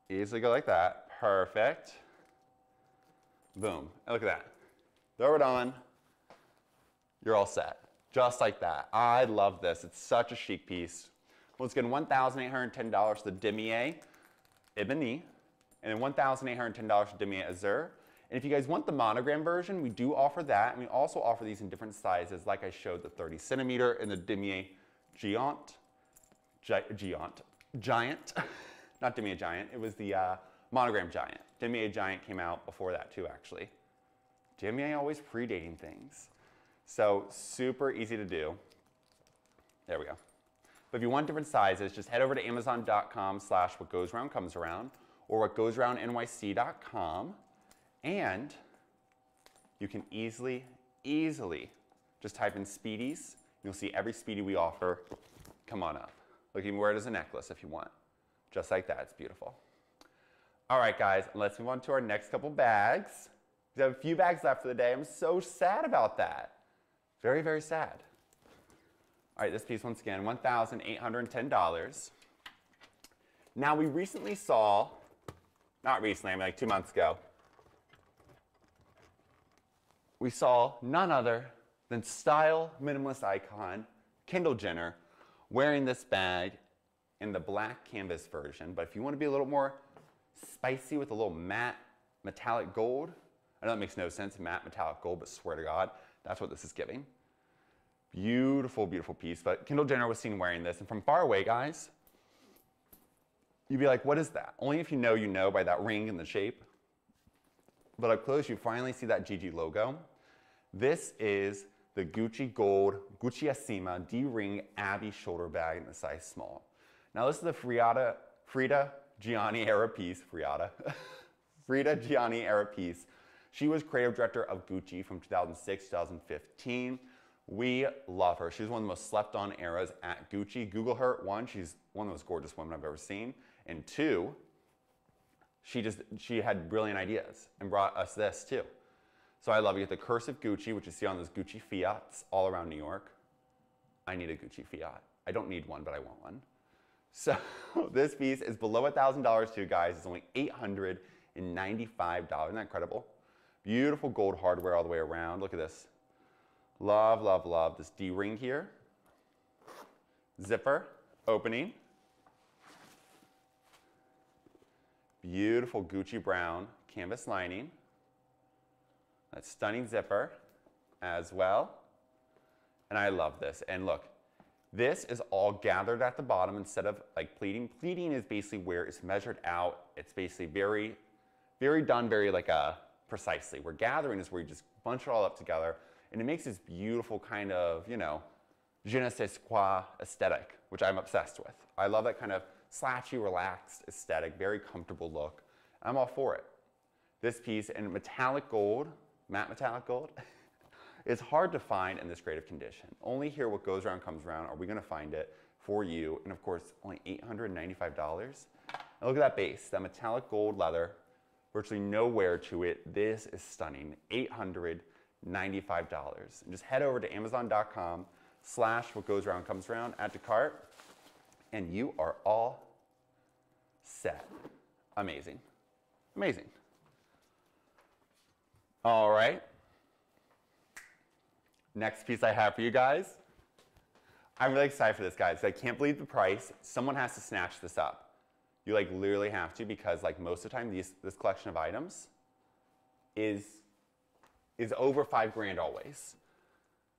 Easily go like that. Perfect. Boom. And look at that. Throw it on. You're all set. Just like that. I love this. It's such a chic piece. Once again, $1,810 for the Damier Ebony, and then $1,810 for Damier Azur. And if you guys want the monogram version, we do offer that. And we also offer these in different sizes, like I showed the 30 centimeter and the Damier Giant. Gi Giant. *laughs* Not Damier Giant. It was the uh, monogram Giant. Damier Giant came out before that too, actually. Damier always predating things. So super easy to do. There we go. But if you want different sizes, just head over to amazon.com slash what goes around comes around or whatgoesaroundnyc.com and you can easily, easily just type in Speedies. You'll see every Speedy we offer come on up. Look, you can wear it as a necklace if you want. Just like that, it's beautiful. All right, guys, let's move on to our next couple bags. We have a few bags left for the day. I'm so sad about that. Very, very sad. All right, this piece once again, $1,810. Now we recently saw, not recently, I mean like two months ago, we saw none other than style minimalist icon Kendall Jenner wearing this bag in the black canvas version. But if you want to be a little more spicy with a little matte metallic gold, I know that makes no sense, matte metallic gold, but swear to God, that's what this is giving. Beautiful, beautiful piece. But Kendall Jenner was seen wearing this. And from far away, guys, you'd be like, what is that? Only if you know, you know by that ring and the shape. But up close, you finally see that GG logo. This is the Gucci Gold Guccissima D-Ring Abbey shoulder bag in the size small. Now this is the Friada, Frida Gianni era piece, Friada, *laughs* Frida Gianni era piece she was creative director of Gucci from 2006 2015. We love her. She's one of the most slept on eras at Gucci. Google her. One, she's one of the most gorgeous women I've ever seen. And two, she just she had brilliant ideas and brought us this too. So I love you. The cursive Gucci, which you see on those Gucci Fiats all around New York. I need a Gucci Fiat. I don't need one, but I want one. So *laughs* this piece is below $1,000 too, guys. It's only $895. Isn't that incredible? Beautiful gold hardware all the way around. Look at this. Love, love, love this D-ring here. Zipper, opening. Beautiful Gucci brown canvas lining. That stunning zipper as well. And I love this. And look, this is all gathered at the bottom instead of like pleating. Pleating is basically where it's measured out. It's basically very, very done, very like a precisely. Where gathering is where you just bunch it all up together, and it makes this beautiful kind of, you know, je ne sais quoi aesthetic, which I'm obsessed with. I love that kind of slashy, relaxed aesthetic, very comfortable look. I'm all for it. This piece in metallic gold, matte metallic gold. it's hard to find in this grade of condition. Only here what goes around comes around are we gonna find it for you. And of course, only $895. And look at that base, that metallic gold leather, virtually no wear to it. This is stunning, $895. And just head over to amazon.com slash what goes around comes around, add to cart, and you are all set. Amazing. Amazing. All right. Next piece I have for you guys. I'm really excited for this, guys. I can't believe the price. Someone has to snatch this up. You like literally have to because like most of the time, these, this collection of items is, is over five grand always.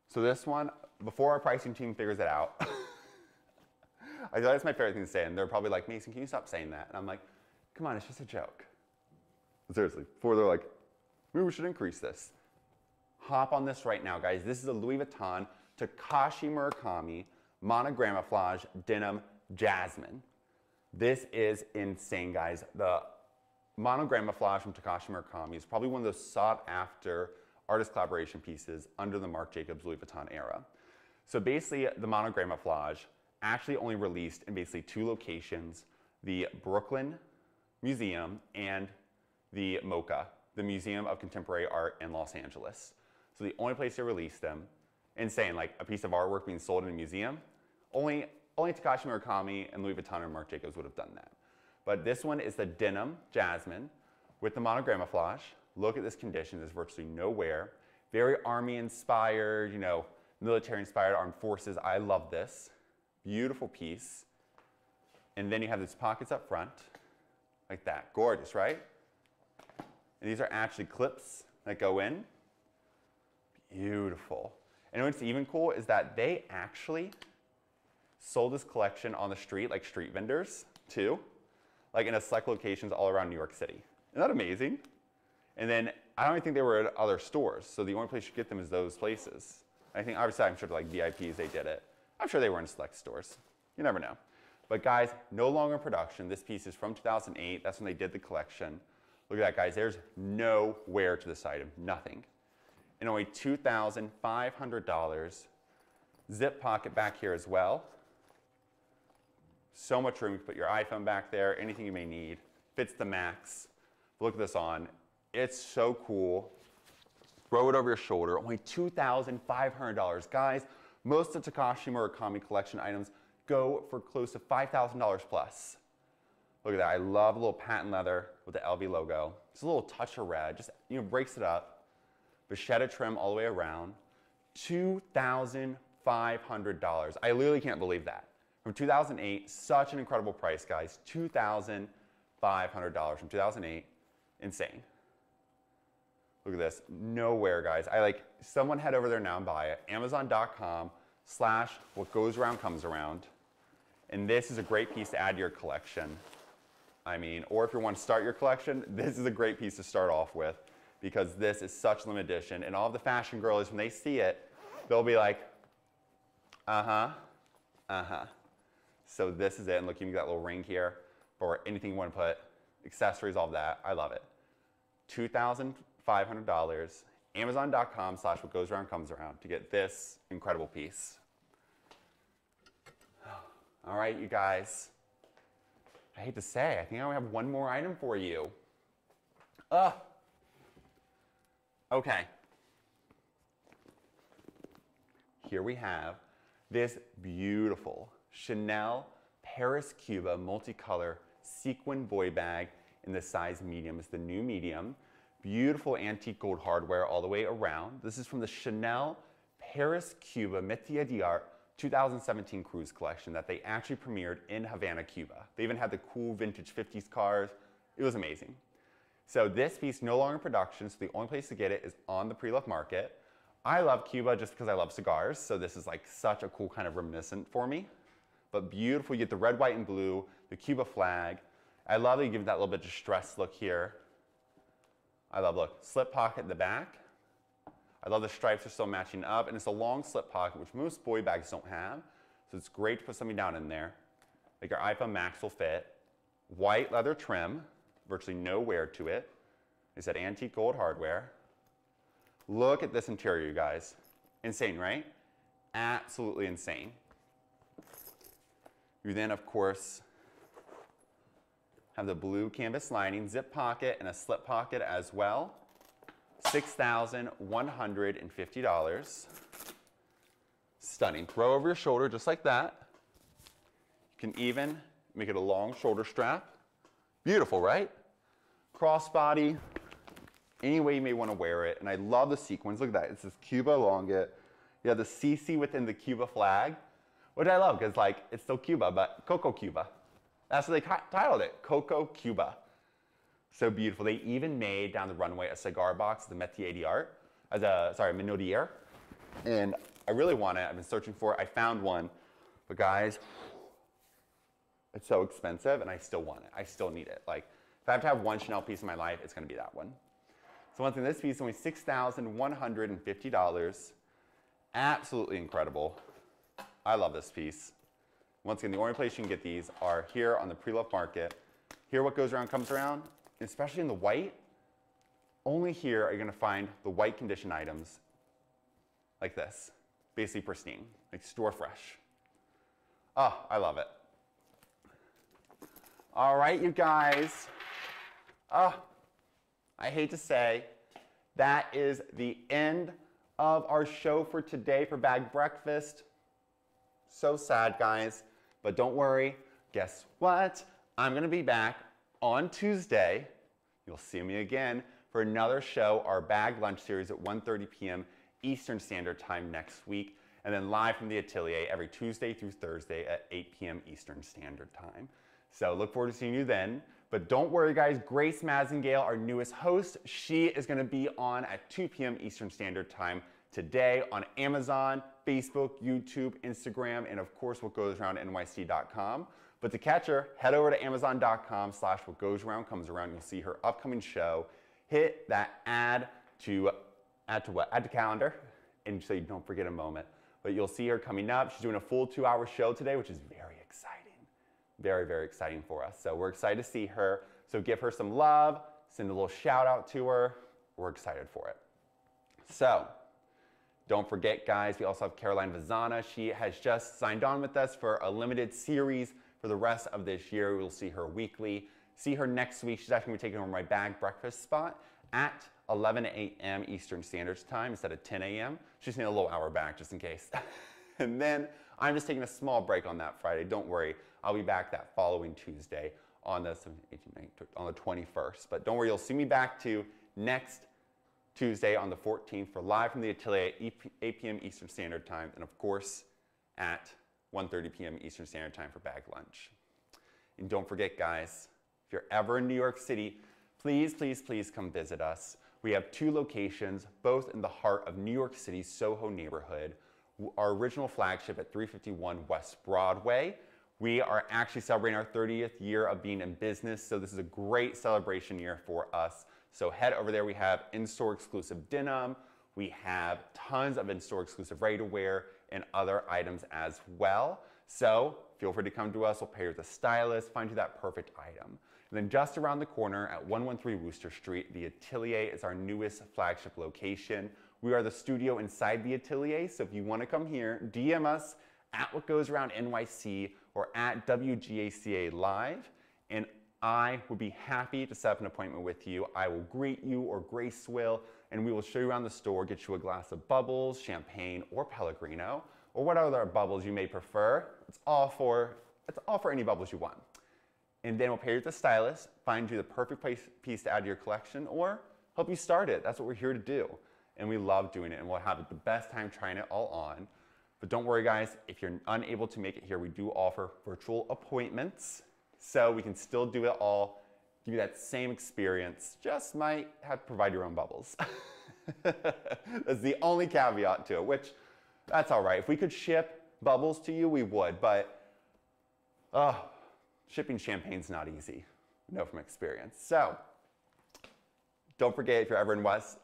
So this one, before our pricing team figures it out, *laughs* I thought it's my favorite thing to say, and they're probably like, Mason, can you stop saying that? And I'm like, come on, it's just a joke. Seriously, before they're like, maybe we should increase this. Hop on this right now, guys. This is a Louis Vuitton Takashi Murakami Monogramouflage Denim Jasmine. This is insane, guys. The Monogramouflage from Takashi Murakami is probably one of those sought after artist collaboration pieces under the Marc Jacobs Louis Vuitton era. So basically, the Monogramouflage actually only released in basically two locations, the Brooklyn Museum and the MoCA, the Museum of Contemporary Art in Los Angeles. So the only place to release them, insane, like a piece of artwork being sold in a museum, only, only Takashi Murakami and Louis Vuitton and Marc Jacobs would have done that. But this one is the denim jasmine with the monogramouflage. Look at this condition, there's virtually no wear. Very army inspired, you know, military inspired armed forces. I love this. Beautiful piece. And then you have these pockets up front, like that. Gorgeous, right? And these are actually clips that go in. Beautiful. And what's even cool is that they actually sold this collection on the street, like street vendors too, like in a select locations all around New York City. Isn't that amazing? And then I don't even think they were at other stores, so the only place you get them is those places. I think obviously I'm sure like VIPs they did it. I'm sure they were in select stores. You never know. But guys, no longer in production. This piece is from 2008. That's when they did the collection. Look at that, guys. There's no wear to this item, nothing. And only $2,500. Zip pocket back here as well. So much room. You can put your iPhone back there, anything you may need. Fits the max. Look at this on. It's so cool. Throw it over your shoulder. Only $2,500. Guys, most of Takashi Murakami collection items go for close to $5,000 plus. Look at that. I love a little patent leather with the LV logo. It's a little touch of red. Just, you know, breaks it up. Vachetta trim all the way around. $2,500. I literally can't believe that. From 2008, such an incredible price, guys. $2,500 from 2008. Insane. Look at this. Nowhere, guys. I like, someone head over there now and buy it. Amazon.com slash what goes around comes around. And this is a great piece to add to your collection. I mean, or if you want to start your collection, *laughs* this is a great piece to start off with because this is such limited edition. And all the fashion girls, when they see it, they'll be like, uh-huh, uh-huh. So this is it. And look, you get that little ring here for anything you want to put, accessories, all of that. I love it. $2,500. Amazon.com slash what goes around comes around to get this incredible piece. *sighs* All right, you guys. I hate to say, I think I only have one more item for you. Ugh. Okay. Here we have this beautiful Chanel Paris Cuba multicolor sequin boy bag in the size medium. It's the new medium. Beautiful antique gold hardware all the way around. This is from the Chanel Paris Cuba Métier d'Art 2017 cruise collection that they actually premiered in Havana, Cuba. They even had the cool vintage 50s cars. It was amazing. So this piece no longer in production, so the only place to get it is on the pre-loved market. I love Cuba just because I love cigars, so this is like such a cool kind of reminiscent for me. But beautiful, you get the red, white, and blue, the Cuba flag. I love that you give that little bit of distressed look here. I love, look, slip pocket in the back. I love the stripes are still matching up, and it's a long slip pocket, which most boy bags don't have. So it's great to put something down in there. Like your iPhone Max will fit. White leather trim, virtually no wear to it. They said antique gold hardware. Look at this interior, you guys. Insane, right? Absolutely insane. You then, of course, have the blue canvas lining, zip pocket, and a slip pocket as well. $6,150. Stunning. Throw over your shoulder just like that. You can even make it a long shoulder strap. Beautiful, right? Crossbody, any way you may want to wear it. And I love the sequins. Look at that. It's this Cuba longet. You have the CC within the Cuba flag, which I love because like it's still Cuba, but Coco Cuba. That's what they titled it, Coco Cuba. So beautiful. They even made down the runway a cigar box, the Metier d'Art, as a sorry, Minaudière. And I really want it. I've been searching for it. I found one, but guys, it's so expensive, and I still want it. I still need it. Like, if I have to have one Chanel piece in my life, it's to be that one. So one thing, this piece only $6,150. Absolutely incredible. I love this piece. Once again, the only place you can get these are here on the pre-loved market. Here, what goes around comes around especially in the white, only here are you gonna find the white condition items like this, basically pristine, like store fresh. Oh, I love it. All right, you guys. Oh, I hate to say, that is the end of our show for today for Bag Breakfast. So sad, guys, but don't worry. Guess what? I'm gonna be back on Tuesday, you'll see me again for another show, our Bag Lunch series at 1.30 p.m. Eastern Standard Time next week, and then live from the Atelier every Tuesday through Thursday at 8 p.m. Eastern Standard Time. So look forward to seeing you then. But don't worry, guys, Grace Mazingale, our newest host, she is going to be on at 2 p.m. Eastern Standard Time today on Amazon, Facebook, YouTube, Instagram, and of course, what goes around NYC.com. But to catch her, head over to amazon.com slash what goes around comes around. You'll see her upcoming show. Hit that add to, add to what? Add to calendar. And so you don't forget a moment. But you'll see her coming up. She's doing a full two hour show today, which is very exciting. Very, very exciting for us. So we're excited to see her. So give her some love, send a little shout out to her. We're excited for it. So don't forget, guys, we also have Caroline Vazzana. She has just signed on with us for a limited series for the rest of this year. We'll see her weekly. See her next week. She's actually going to be taking over my bag breakfast spot at 11 a.m. Eastern Standard Time instead of 10 a.m. She's going a little hour back just in case. *laughs* and then I'm just taking a small break on that Friday. Don't worry. I'll be back that following Tuesday on the, on the 21st. But don't worry, you'll see me back to next Tuesday on the 14th for live from the atelier at 8 p.m. Eastern Standard Time. And of course, at 1.30 p.m. Eastern Standard Time for bag lunch. And don't forget, guys, if you're ever in New York City, please, please, please come visit us. We have two locations, both in the heart of New York City's Soho neighborhood. Our original flagship at 351 West Broadway. We are actually celebrating our 30th year of being in business, so this is a great celebration year for us. So head over there. We have in-store exclusive denim. We have tons of in-store exclusive ready-to-wear and other items as well. So feel free to come to us. We'll pair you with a stylist, find you that perfect item. And then just around the corner at 113 Wooster Street, the Atelier is our newest flagship location. We are the studio inside the Atelier, so if you want to come here, DM us at What Goes Around NYC or at WGACA Live, and I would be happy to set up an appointment with you. I will greet you, or Grace will, and we will show you around the store, get you a glass of bubbles, champagne, or Pellegrino, or what other bubbles you may prefer. It's all for, it's all for any bubbles you want. And then we'll pair you with a stylist, find you the perfect place, piece to add to your collection, or help you start it. That's what we're here to do. And we love doing it, and we'll have the best time trying it all on. But don't worry, guys, if you're unable to make it here, we do offer virtual appointments. So we can still do it all give you that same experience, just might have to provide your own bubbles. *laughs* that's the only caveat to it, which that's all right. If we could ship bubbles to you, we would, but uh, shipping champagne's not easy. I know from experience. So don't forget if you're ever in West,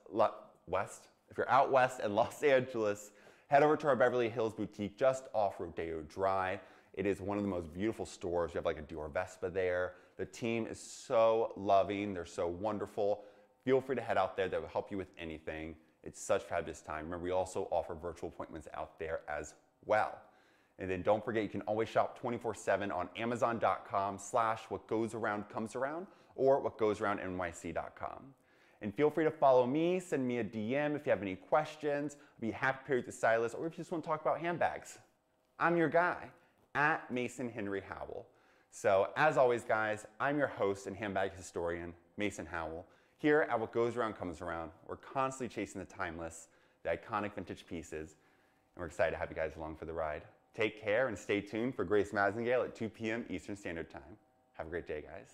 West, If you're out west in Los *laughs* Angeles, head over to our Beverly Hills boutique just off Rodeo Drive. It is one of the most beautiful stores. You have like a Dior Vespa there. The team is so loving, they're so wonderful. Feel free to head out there, they will help you with anything. It's such fabulous time. Remember, we also offer virtual appointments out there as well. And then don't forget, you can always shop 24-7 on amazon.com slash what goes around comes around or what goes around nyc.com. And feel free to follow me, send me a DM if you have any questions. I'd be happy to pair with the stylist or if you just want to talk about handbags. I'm your guy at Mason Henry Howell. So as always, guys, I'm your host and handbag historian, Mason Howell. Here at What Goes Around Comes Around, we're constantly chasing the timeless, the iconic vintage pieces, and we're excited to have you guys along for the ride. Take care and stay tuned for Grace Mazengale at 2 p.m. Eastern Standard Time. Have a great day, guys.